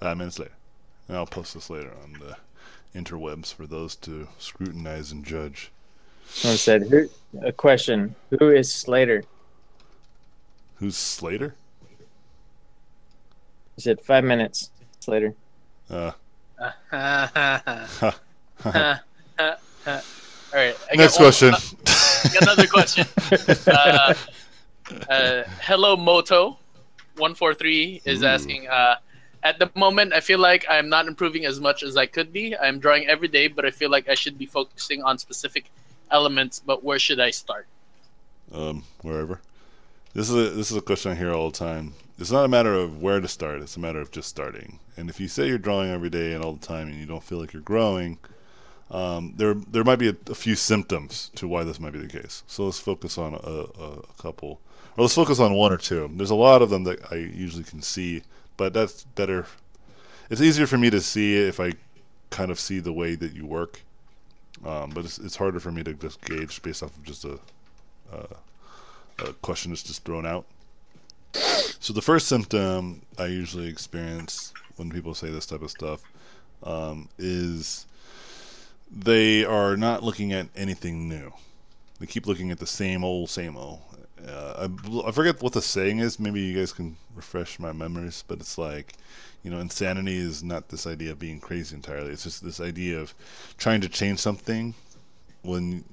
Five minutes later. And I'll post this later on the interwebs for those to scrutinize and judge. Someone said, "Who?" A question: Who is Slater? Who's Slater? He said five minutes. Slater. Uh, [LAUGHS] All right. I next one- question. I got another question. [LAUGHS] uh, uh, hello Moto, one four three is Ooh. asking. Uh, at the moment, I feel like I'm not improving as much as I could be. I'm drawing every day, but I feel like I should be focusing on specific elements. But where should I start? um, wherever. This is a this is a question I hear all the time. It's not a matter of where to start; it's a matter of just starting. And if you say you're drawing every day and all the time, and you don't feel like you're growing, um, there there might be a, a few symptoms to why this might be the case. So let's focus on a, a, a couple, or let's focus on one or two. There's a lot of them that I usually can see, but that's better. It's easier for me to see if I kind of see the way that you work, um, but it's, it's harder for me to just gauge based off of just a a question that's just thrown out. So the first symptom I usually experience when people say this type of stuff um, is they are not looking at anything new. They keep looking at the same old, same old. Uh, I, I forget what the saying is. Maybe you guys can refresh my memories, but it's like, you know, insanity is not this idea of being crazy entirely. It's just this idea of trying to change something when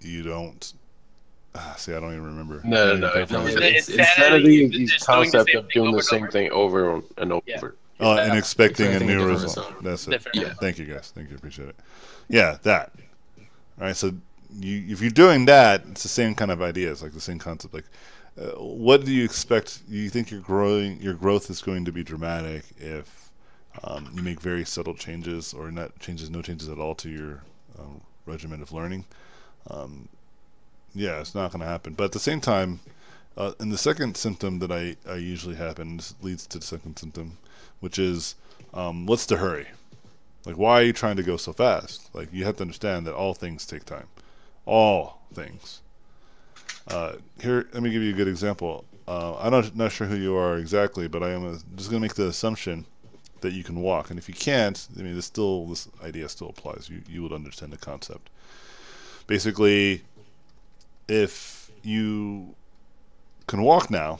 you don't. Ah, see, I don't even remember. No, I don't no, it's, it's, It's insanity insanity is is the just doing the concept of doing the same over. thing over and over. Yeah. Oh, and Yeah. expecting a Expecting a new result. result. That's it. Yeah. Thank you, guys. Thank you. Appreciate it. Yeah, that. All right. So you, if you're doing that, it's the same kind of idea. It's like the same concept. Like, uh, what do you expect? You think your growing, your growth is going to be dramatic if um, you make very subtle changes, or not changes, no changes at all to your um, regimen of learning? Um, yeah, it's not going to happen. But at the same time, uh, and the second symptom that I, I usually happen leads to the second symptom, which is um, what's the hurry? Like, why are you trying to go so fast? Like, you have to understand that all things take time. All things. Uh, here, let me give you a good example. uh, I'm not not sure who you are exactly, but I am uh just going to make the assumption that you can walk. And if you can't, I mean, this still this idea still applies. You you would understand the concept. Basically, if you can walk now,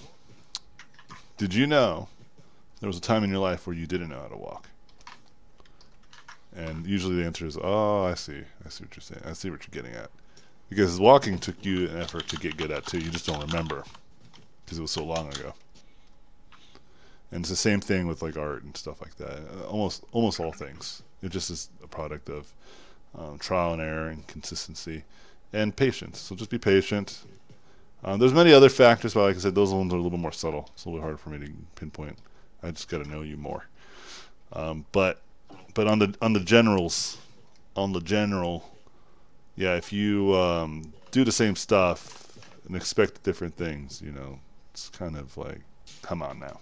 did you know there was a time in your life where you didn't know how to walk? And usually the answer is, oh, I see. I see what you're saying. I see what you're getting at. Because walking took you an effort to get good at too. You just don't remember because it was so long ago. And it's the same thing with like art and stuff like that. Almost almost all things. It just is a product of um, trial and error and consistency and patience. So just be patient. Um, there's many other factors, but like I said, those ones are a little more subtle. It's a little harder for me to pinpoint. I just got to know you more. Um, but but on the on the generals, on the general, yeah, if you um, do the same stuff and expect different things, you know, it's kind of like, come on now,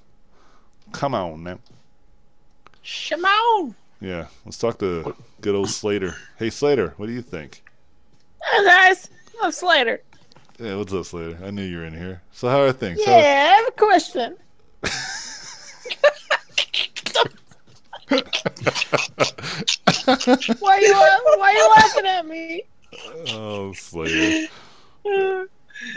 come on now. Shimon. Yeah, let's talk to good old Slater. Hey Slater, what do you think? Hey guys, I'm Slater. Yeah, what's up, Slater? I knew you were in here. So how are things? How- Yeah, I have a question. [LAUGHS] Why are you Why are you laughing at me? Oh, Slater. [LAUGHS] All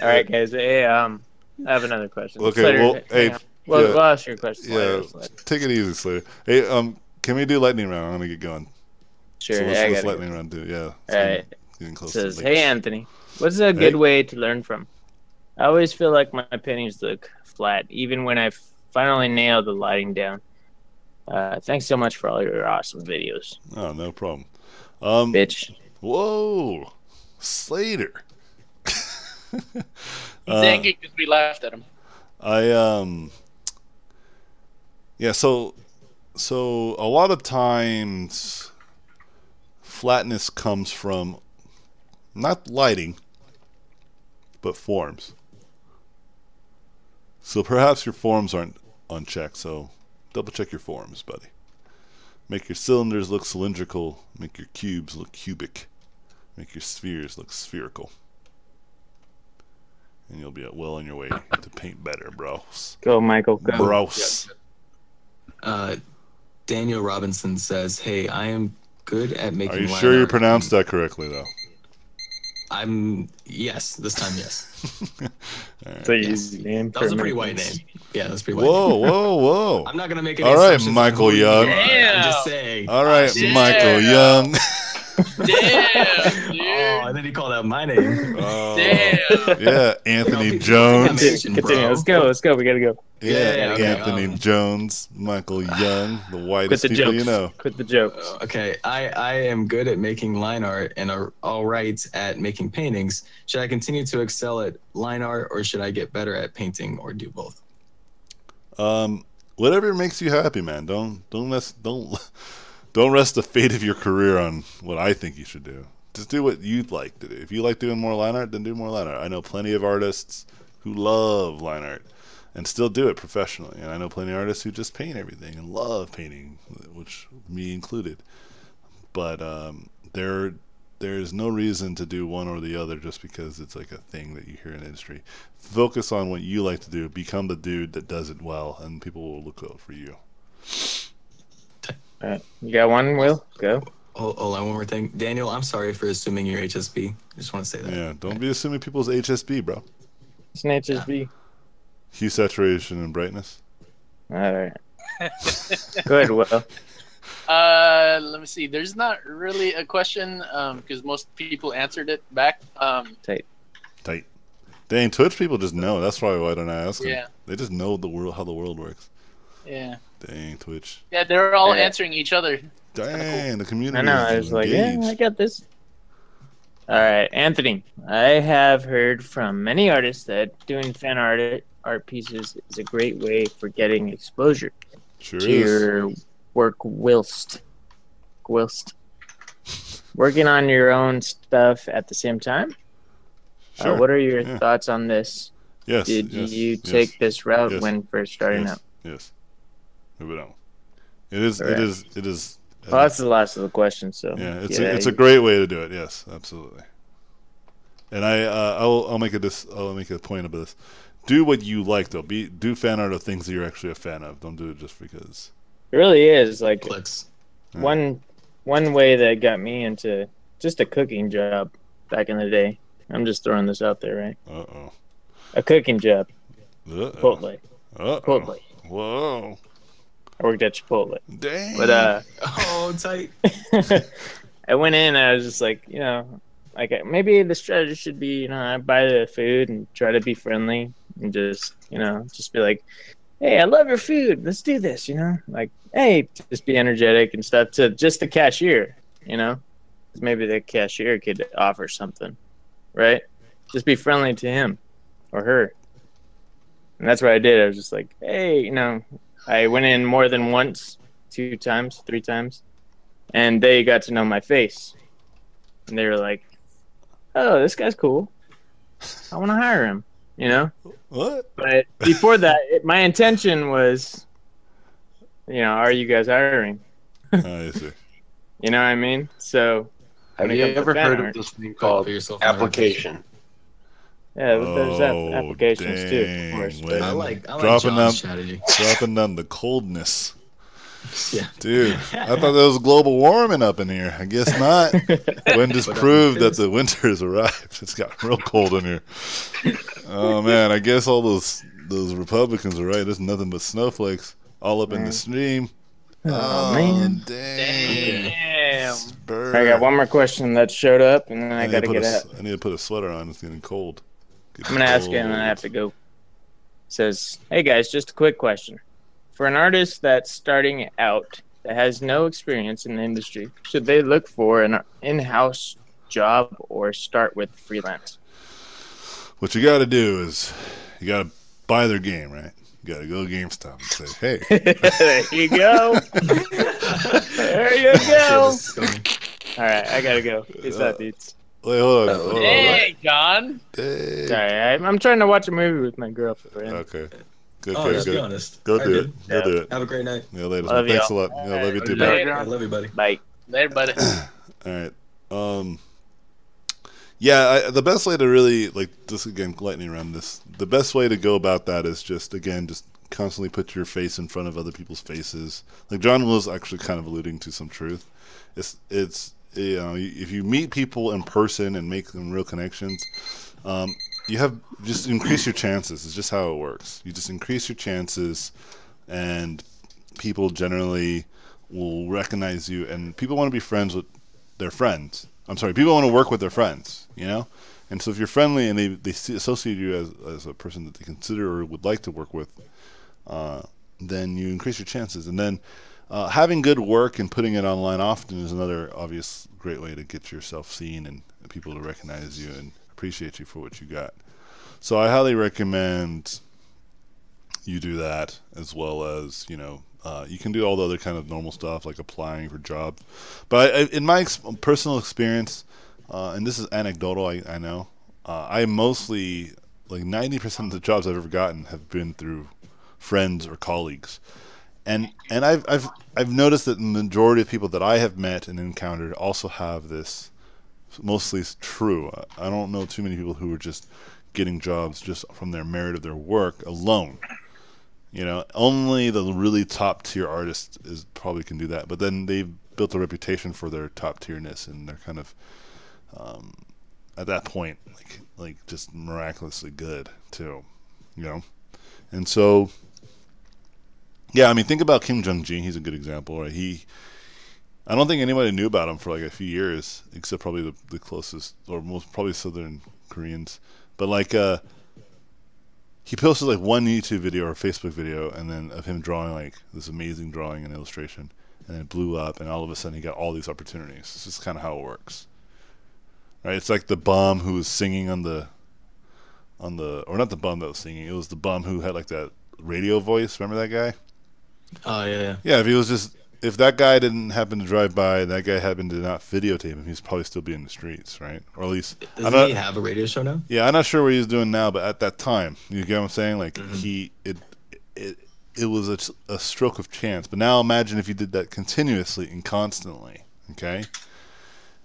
right, guys. Hey, um, I have another question. Okay, Slater, well, hey, on. Well, yeah. we'll ask your question Yeah, later. Slater. take it easy, Slater. Hey, um, can we do lightning round? I'm gonna get going. Sure, so let's, yeah, I let's got it. lightning round do. Yeah. All right. Getting close says, "Hey. Anthony, what's a good Hey. way to learn from? I always feel like my paintings look flat, even when I finally nail the lighting down. Uh, thanks so much for all your awesome videos, Oh, no problem. Um, bitch. Whoa, Slater. He's Uh, angry because we laughed at him. I um yeah, so so a lot of times flatness comes from not lighting but forms. So perhaps your forms aren't unchecked, so double check your forms, buddy. Make your cylinders look cylindrical, make your cubes look cubic, make your spheres look spherical. And you'll be well on your way to paint better, bros. Go, Michael. Go. Bros. Uh, Daniel Robinson says, "Hey, I am good at making." Are you sure you pronounced that correctly, though? I'm yes. This time, yes. [LAUGHS] It's a Yes. name. That was a pretty white name. Yeah, that's pretty white. Whoa, name. whoa, whoa. I'm not gonna make any. All right, Michael Young. are. I'm just saying. All right, oh, Yeah. Michael Young. Damn, dude. [LAUGHS] Oh, and then he called out my name. Oh, Damn. yeah, Anthony Jones. Continue, Bro. Let's go. Let's go. We gotta go. Yeah, Yeah, okay, Anthony um, Jones, Michael Young, the Quit whitest the people jokes. you know. Quit the jokes. Uh, Okay, I, I am good at making line art and are all right at making paintings. Should I continue to excel at line art or should I get better at painting or do both? Um, whatever makes you happy, man. Don't don't rest don't [LAUGHS] don't rest the fate of your career on what I think you should do. Just do what you'd like to do. If you like doing more line art, then do more line art. I know plenty of artists who love line art and still do it professionally, and I know plenty of artists who just paint everything and love painting, which me included. But um, there there's no reason to do one or the other just because it's like a thing that you hear in industry. Focus on what you like to do. Become the dude that does it well, and people will look out for you. All right. You got one, Will? Go. Hold, hold on, one more thing. Daniel, I'm sorry for assuming you're HSB. I just want to say that. Yeah, don't be assuming people's HSB, bro. It's an HSB. Hue, saturation, and brightness. All right. [LAUGHS] Good, Will. Uh, let me see. There's not really a question because most people answered it back. Um, Tight. Dang, Twitch people just know. That's probably why why don't I ask them? yeah, They just know the world how the world works. yeah, Dang, Twitch. yeah. They're all Yeah. answering each other. Dang, the community I know. I was like, yeah. I got this. All right, Anthony. I have heard from many artists that doing fan art art pieces is a great way for getting exposure sure to is. your work whilst whilst working on your own stuff at the same time. Sure. Uh, what are your yeah. thoughts on this? yes, Did yes, you yes, take this route yes, when first starting yes, out? Yes. Move it on. It is. It Alright. is. It is. Well, that's the last of the question. So yeah, it's yeah, a, it's a great way to do it. Yes, absolutely. And I, uh, I'll, I'll make a dis, I'll make a point of this. do what you like though. Be do fan art of things that you're actually a fan of. Don't do it just because. It really is like Clicks. Yeah. one one way that got me into just a cooking job back in the day. I'm just throwing this out there, right? Uh oh. A cooking job, Uh-oh. Chipotle, oh. Chipotle. Whoa. I worked at Chipotle, Dang. but uh, Oh, tight. [LAUGHS] I went in. and I was just like, you know, like maybe the strategy should be, you know, I buy the food and try to be friendly and just, you know, just be like, hey, I love your food. Let's do this. You know, like, hey, just be energetic and stuff to just the cashier. You know, maybe the cashier could offer something, right? Just be friendly to him or her. And that's what I did. I was just like, hey, you know, I went in more than once, two times, three times and they got to know my face and they were like oh this guy's cool i want to hire him you know what? but before that it, my intention was you know are you guys hiring I [LAUGHS] see. you know what i mean so Have you ever heard art. of this thing called yourself application? Yeah there's app- Oh, applications too of dang, course Wayne. I like, I like Dropping John's them- strategy. Dropping down the coldness. [LAUGHS] Yeah. Dude, I thought [LAUGHS] there was global warming up in here. I guess not. [LAUGHS] Wind just But, uh, proved that the winter has arrived. It's got real cold in here. Oh man, I guess all those those Republicans are right. There's nothing but snowflakes all up in the stream. oh man dang! damn i got one more question that showed up and then i need gotta get a, out s- I need to put a sweater on. It's getting cold. I'm gonna ask it and then I have to go. says, "Hey guys, just a quick question. For an artist that's starting out that has no experience in the industry, should they look for an in-house job or start with freelance?" What you got to do is you got to buy their game, right? You got to go to GameStop and say, "Hey, [LAUGHS] there you go. [LAUGHS] there you go. Shit, this is going- All right, I gotta go. Peace out, uh, dudes. Wait, hold on, Oh, hold on, Hey, John. Hey. Sorry, I, I'm trying to watch a movie with my girlfriend. Okay, good, Oh, good, just be good. honest. Go All right, do dude. it. Go do it. Have a great night. Yeah, later. Love Thanks a y'all. lot. Yeah, love you too, Later. I love you, buddy. Bye. Later, buddy. [CLEARS THROAT] All right. Um. Yeah, I, the best way to really like this again, lightning around this. The best way to go about that is just again, just constantly put your face in front of other people's faces. Like John was actually kind of alluding to some truth. It's it's you know if you meet people in person and make them real connections, um, you have just increase your chances. It's just how it works. You just increase your chances, and people generally will recognize you, and people want to be friends with their friends. I'm sorry, people want to work with their friends, you know? And so if you're friendly and they, they see, associate you as, as a person that they consider or would like to work with, uh, then you increase your chances. And then uh, having good work and putting it online often is another obvious great way to get yourself seen and people to recognize you and appreciate you for what you got. So I highly recommend you do that as well as, you know, uh, you can do all the other kind of normal stuff like applying for jobs. But I, in my ex- personal experience, uh, and this is anecdotal, I, I know, uh, I mostly, like 90% of the jobs I've ever gotten have been through friends or colleagues. And and I've, I've, I've noticed that the majority of people that I have met and encountered also have this. Mostly true. I don't know too many people who are just getting jobs just from their merit of their work alone. You know, only the really top tier artists is probably can do that. But then they've built a reputation for their top tierness, and they're kind of um, at that point like like just miraculously good too. You know, and so yeah, I mean, think about Kim Jung Gi. He's a good example. Right? He, I don't think anybody knew about him for like a few years, except probably the, the closest or most probably Southern Koreans. But like, uh, he posted like one YouTube video or Facebook video, and then of him drawing like this amazing drawing and illustration, and it blew up, and all of a sudden he got all these opportunities. This is kind of how it works, right? It's like the bum who was singing on the, on the, or not the bum that was singing. It was the bum who had like that radio voice. Remember that guy? Oh yeah, yeah. Yeah, if he was just if that guy didn't happen to drive by, that guy happened to not videotape him, he's probably still be in the streets, right? Or at least I'm Doesn't he have a radio show now? yeah, I'm not sure what he's doing now, but at that time, you get what I'm saying? Like Mhm. he it it it was a, a stroke of chance. But now imagine if you did that continuously and constantly. Okay,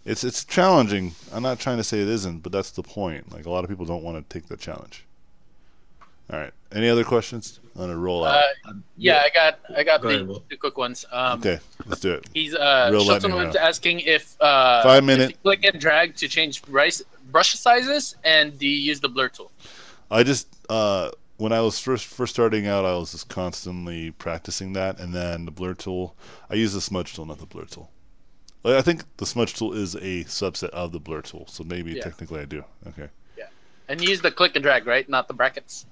it's it's challenging. I'm not trying to say it isn't, but that's the point. Like a lot of people don't want to take the challenge. All right. Any other questions? On a roll Uh, out. yeah, I got I got Go the, ahead, Will. the quick ones. Um, okay, let's do it. He's uh, Real Shelton was asking if uh, Five if minute. click and drag to change brush brush sizes, and do you use the blur tool? I just uh, when I was first first starting out, I was just constantly practicing that, and then the blur tool. I use the smudge tool, not the blur tool. Like, I think the smudge tool is a subset of the blur tool, so maybe Yeah. technically I do. Okay. Yeah, and you use the click and drag, right? Not the brackets.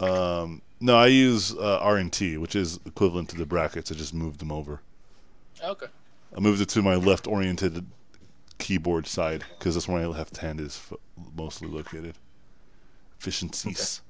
Um, no, I use uh, RNT, which is equivalent to the brackets. I just moved them over. Okay. I moved it to my left-oriented keyboard side because that's where my left hand is f- mostly located. Efficiencies.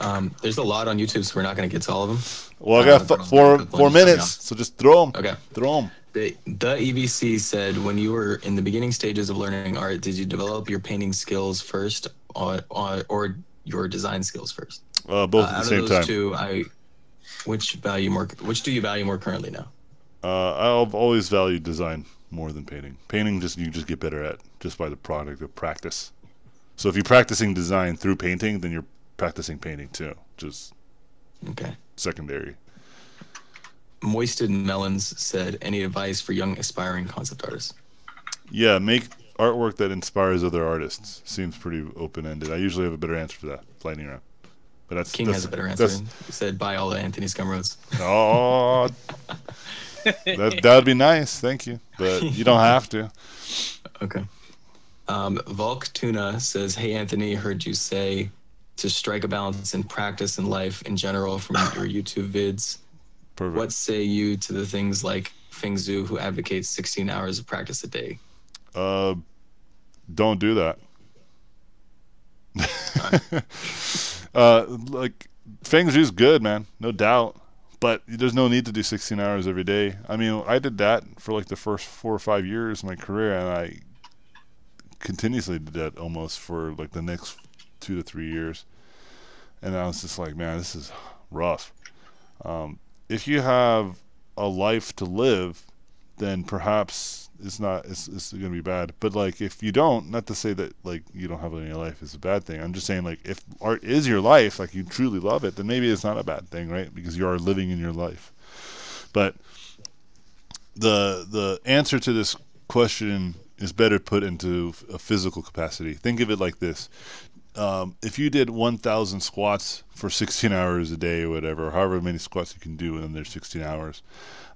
Um, there's a lot on YouTube, so we're not going to get to all of them. Well, I got but f- I'll four four minutes, so just throw them. Okay. Throw them. The, the EVC said, when you were in the beginning stages of learning art, did you develop your painting skills first or, or, or your design skills first? Uh, both Uh, at out the same of those time. two, I, which value more? Which do you value more currently now? Uh, I've always valued design more than painting. Painting just you just get better at just by the product of practice. So if you're practicing design through painting, then you're practicing painting too, just Okay. secondary. Moisted Melons said, any advice for young aspiring concept artists? Yeah, make artwork that inspires other artists. Seems pretty open ended. I usually have a better answer for that. Lightning round. But that's King that's, has a better answer. He said, buy all the Anthony Scumroads. Oh, [LAUGHS] that that'd be nice. Thank you, but [LAUGHS] you don't have to. Okay. Um, Volk Tuna says, "Hey Anthony, heard you say to strike a balance in practice and life in general from [LAUGHS] your YouTube vids. Perfect. What say you to the things like Feng Zhu, who advocates 16 hours of practice a day? Uh, don't do that. [LAUGHS] uh, like Feng Zhu's good, man, no doubt. But there's no need to do 16 hours every day. I mean, I did that for like the first four or five years of my career, and I continuously did that almost for like the next two to three years. And I was just like, man, this is rough. Um, if you have a life to live, then perhaps it's not it's, it's gonna be bad. But like if you don't not to say that like you don't have any life is a bad thing. I'm just saying like if art is your life like you truly love it then maybe it's not a bad thing right? Because you are living in your life. But the the answer to this question is better put into a physical capacity. Think of it like this. Um, if you did 1000 squats for 16 hours a day or whatever however many squats you can do in their 16 hours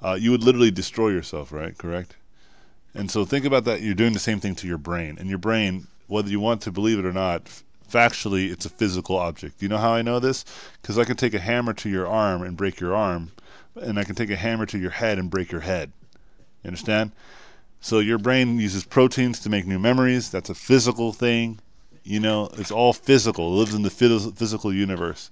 uh, you would literally destroy yourself right? Correct and so think about that. You're doing the same thing to your brain. And your brain, whether you want to believe it or not, factually, it's a physical object. You know how I know this? Because I can take a hammer to your arm and break your arm, and I can take a hammer to your head and break your head. You understand? So your brain uses proteins to make new memories. That's a physical thing. You know, it's all physical. It lives in the phys- physical universe.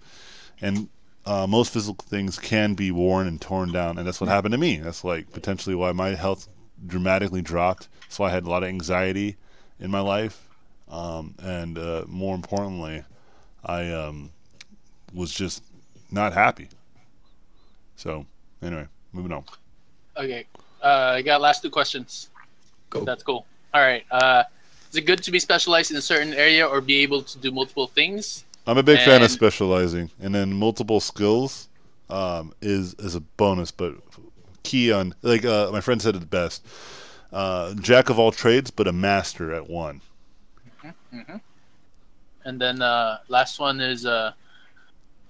And uh, most physical things can be worn and torn down. And that's what happened to me. That's like potentially why my health dramatically dropped. So I had a lot of anxiety in my life, um, and uh, more importantly, I um, was just not happy. So anyway, moving on. Okay. Uh, I got last two questions. Go. That's cool. All right. Uh, is it good to be specialized in a certain area or be able to do multiple things? I'm a big fan of specializing, and then multiple skills um, is is a bonus, but key on like uh, my friend said it best: uh, jack of all trades, but a master at one. And then uh, last one is uh,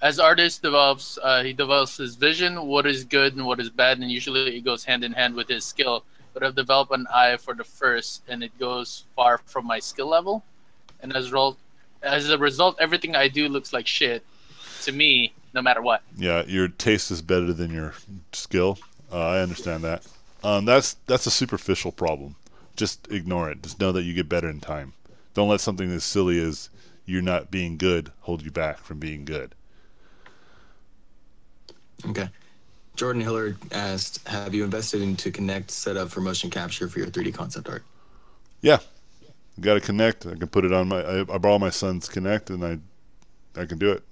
as artist develops, uh, he develops his vision, what is good and what is bad, and usually it goes hand in hand with his skill. But I've developed an eye for the first, and it goes far from my skill level. And as a result, as a result, everything I do looks like shit to me, no matter what. Yeah, your taste is better than your skill. Uh, I understand that. Um, that's that's a superficial problem. Just ignore it. Just know that you get better in time. Don't let something as silly as you're not being good hold you back from being good. Okay. Jordan Hillard asked, "Have you invested into Kinect setup for motion capture for your 3D concept art?" Yeah, got to Kinect. I can put it on my. I, I borrow my son's Kinect, and I, I can do it.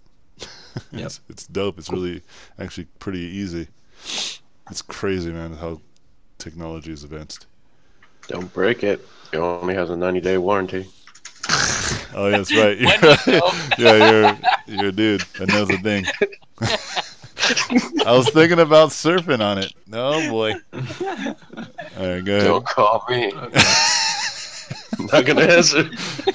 [LAUGHS] Yep. it's, it's dope. It's really actually pretty easy. It's crazy, man, how technology is advanced. Don't break it. It only has a 90 day warranty. [LAUGHS] Oh, yeah, that's right. [LAUGHS] You're- yeah, you're you're a dude that knows a thing. [LAUGHS] I was thinking about surfing on it. Oh boy. All right, go ahead. Don't call me. Not gonna answer.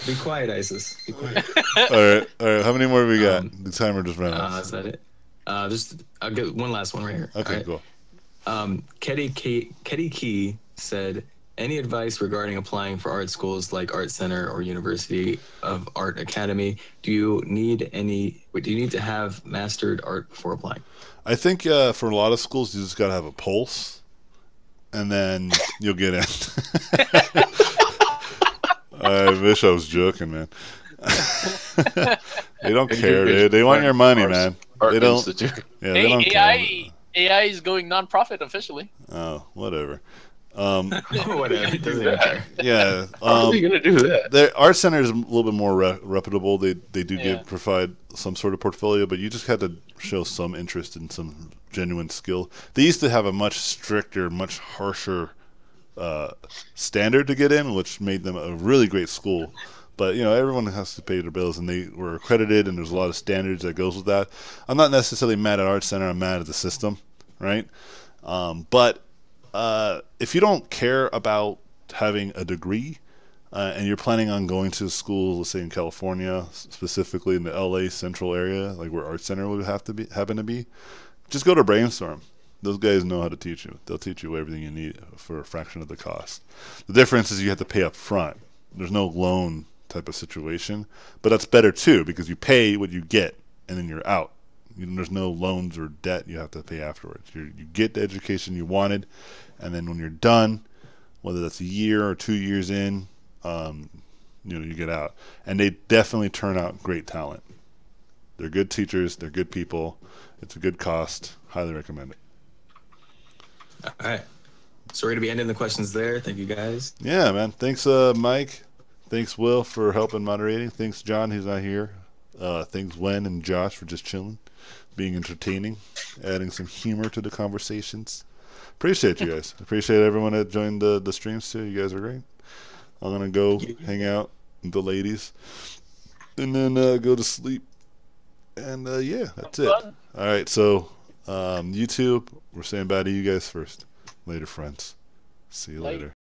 Be quiet, Isis. Be quiet. All right, all right. How many more we got? Um, the timer just ran Uh, out. is that it? Uh, just I'll get one last one right here. Okay, All right. cool. Um, Ketty Key, Ketty Key said, "Any advice regarding applying for art schools like Art Center or University of Art Academy? Do you need any? Do you need to have mastered art before applying?" I think uh, for a lot of schools, you just gotta have a pulse, and then you'll get in. [LAUGHS] I wish I was joking, man. [LAUGHS] they don't care, dude. They want your money, man. Art They don't. Institute. Yeah, they don't Hey, care. AI, AI is going non-profit officially. Oh, whatever. Um, [LAUGHS] Whatever. Doesn't even care. [LAUGHS] yeah. How are Um, you gonna do that? the art center is a little bit more re- reputable. They they do Yeah. give provide some sort of portfolio, but you just had to show some interest and some genuine skill. They used to have a much stricter, much harsher uh, standard to get in, which made them a really great school. But you know, everyone has to pay their bills, and they were accredited, and there's a lot of standards that goes with that. I'm not necessarily mad at Art Center. I'm mad at the system, right? Um, but uh, if you don't care about having a degree, uh, and you're planning on going to school, let's say in California, specifically in the LA central area, like where Art Center would have to be happen to be, just go to Brainstorm. Those guys know how to teach you. They'll teach you everything you need for a fraction of the cost. The difference is you have to pay up front. There's no loan type of situation, but that's better too because you pay what you get and then you're out. You, there's no loans or debt you have to pay afterwards. you you get the education you wanted, and then when you're done, whether that's a year or two years in, um, you know, you get out. And they definitely turn out great talent. They're good teachers. They're good people. It's a good cost. Highly recommend it. All right. So we're gonna be ending the questions there. Thank you guys. Yeah, man. Thanks, uh, Mike. Thanks, Will, for helping moderating. Thanks, John, who's not here. Uh, thanks, Wen and Josh, for just chilling, being entertaining, adding some humor to the conversations. Appreciate you guys. Appreciate everyone that joined the, the streams, too. You guys are great. I'm going to go hang out with the ladies and then uh, go to sleep. And uh, yeah, that's it. All right, so um, YouTube, we're saying bye to you guys first. Later, friends. See you later.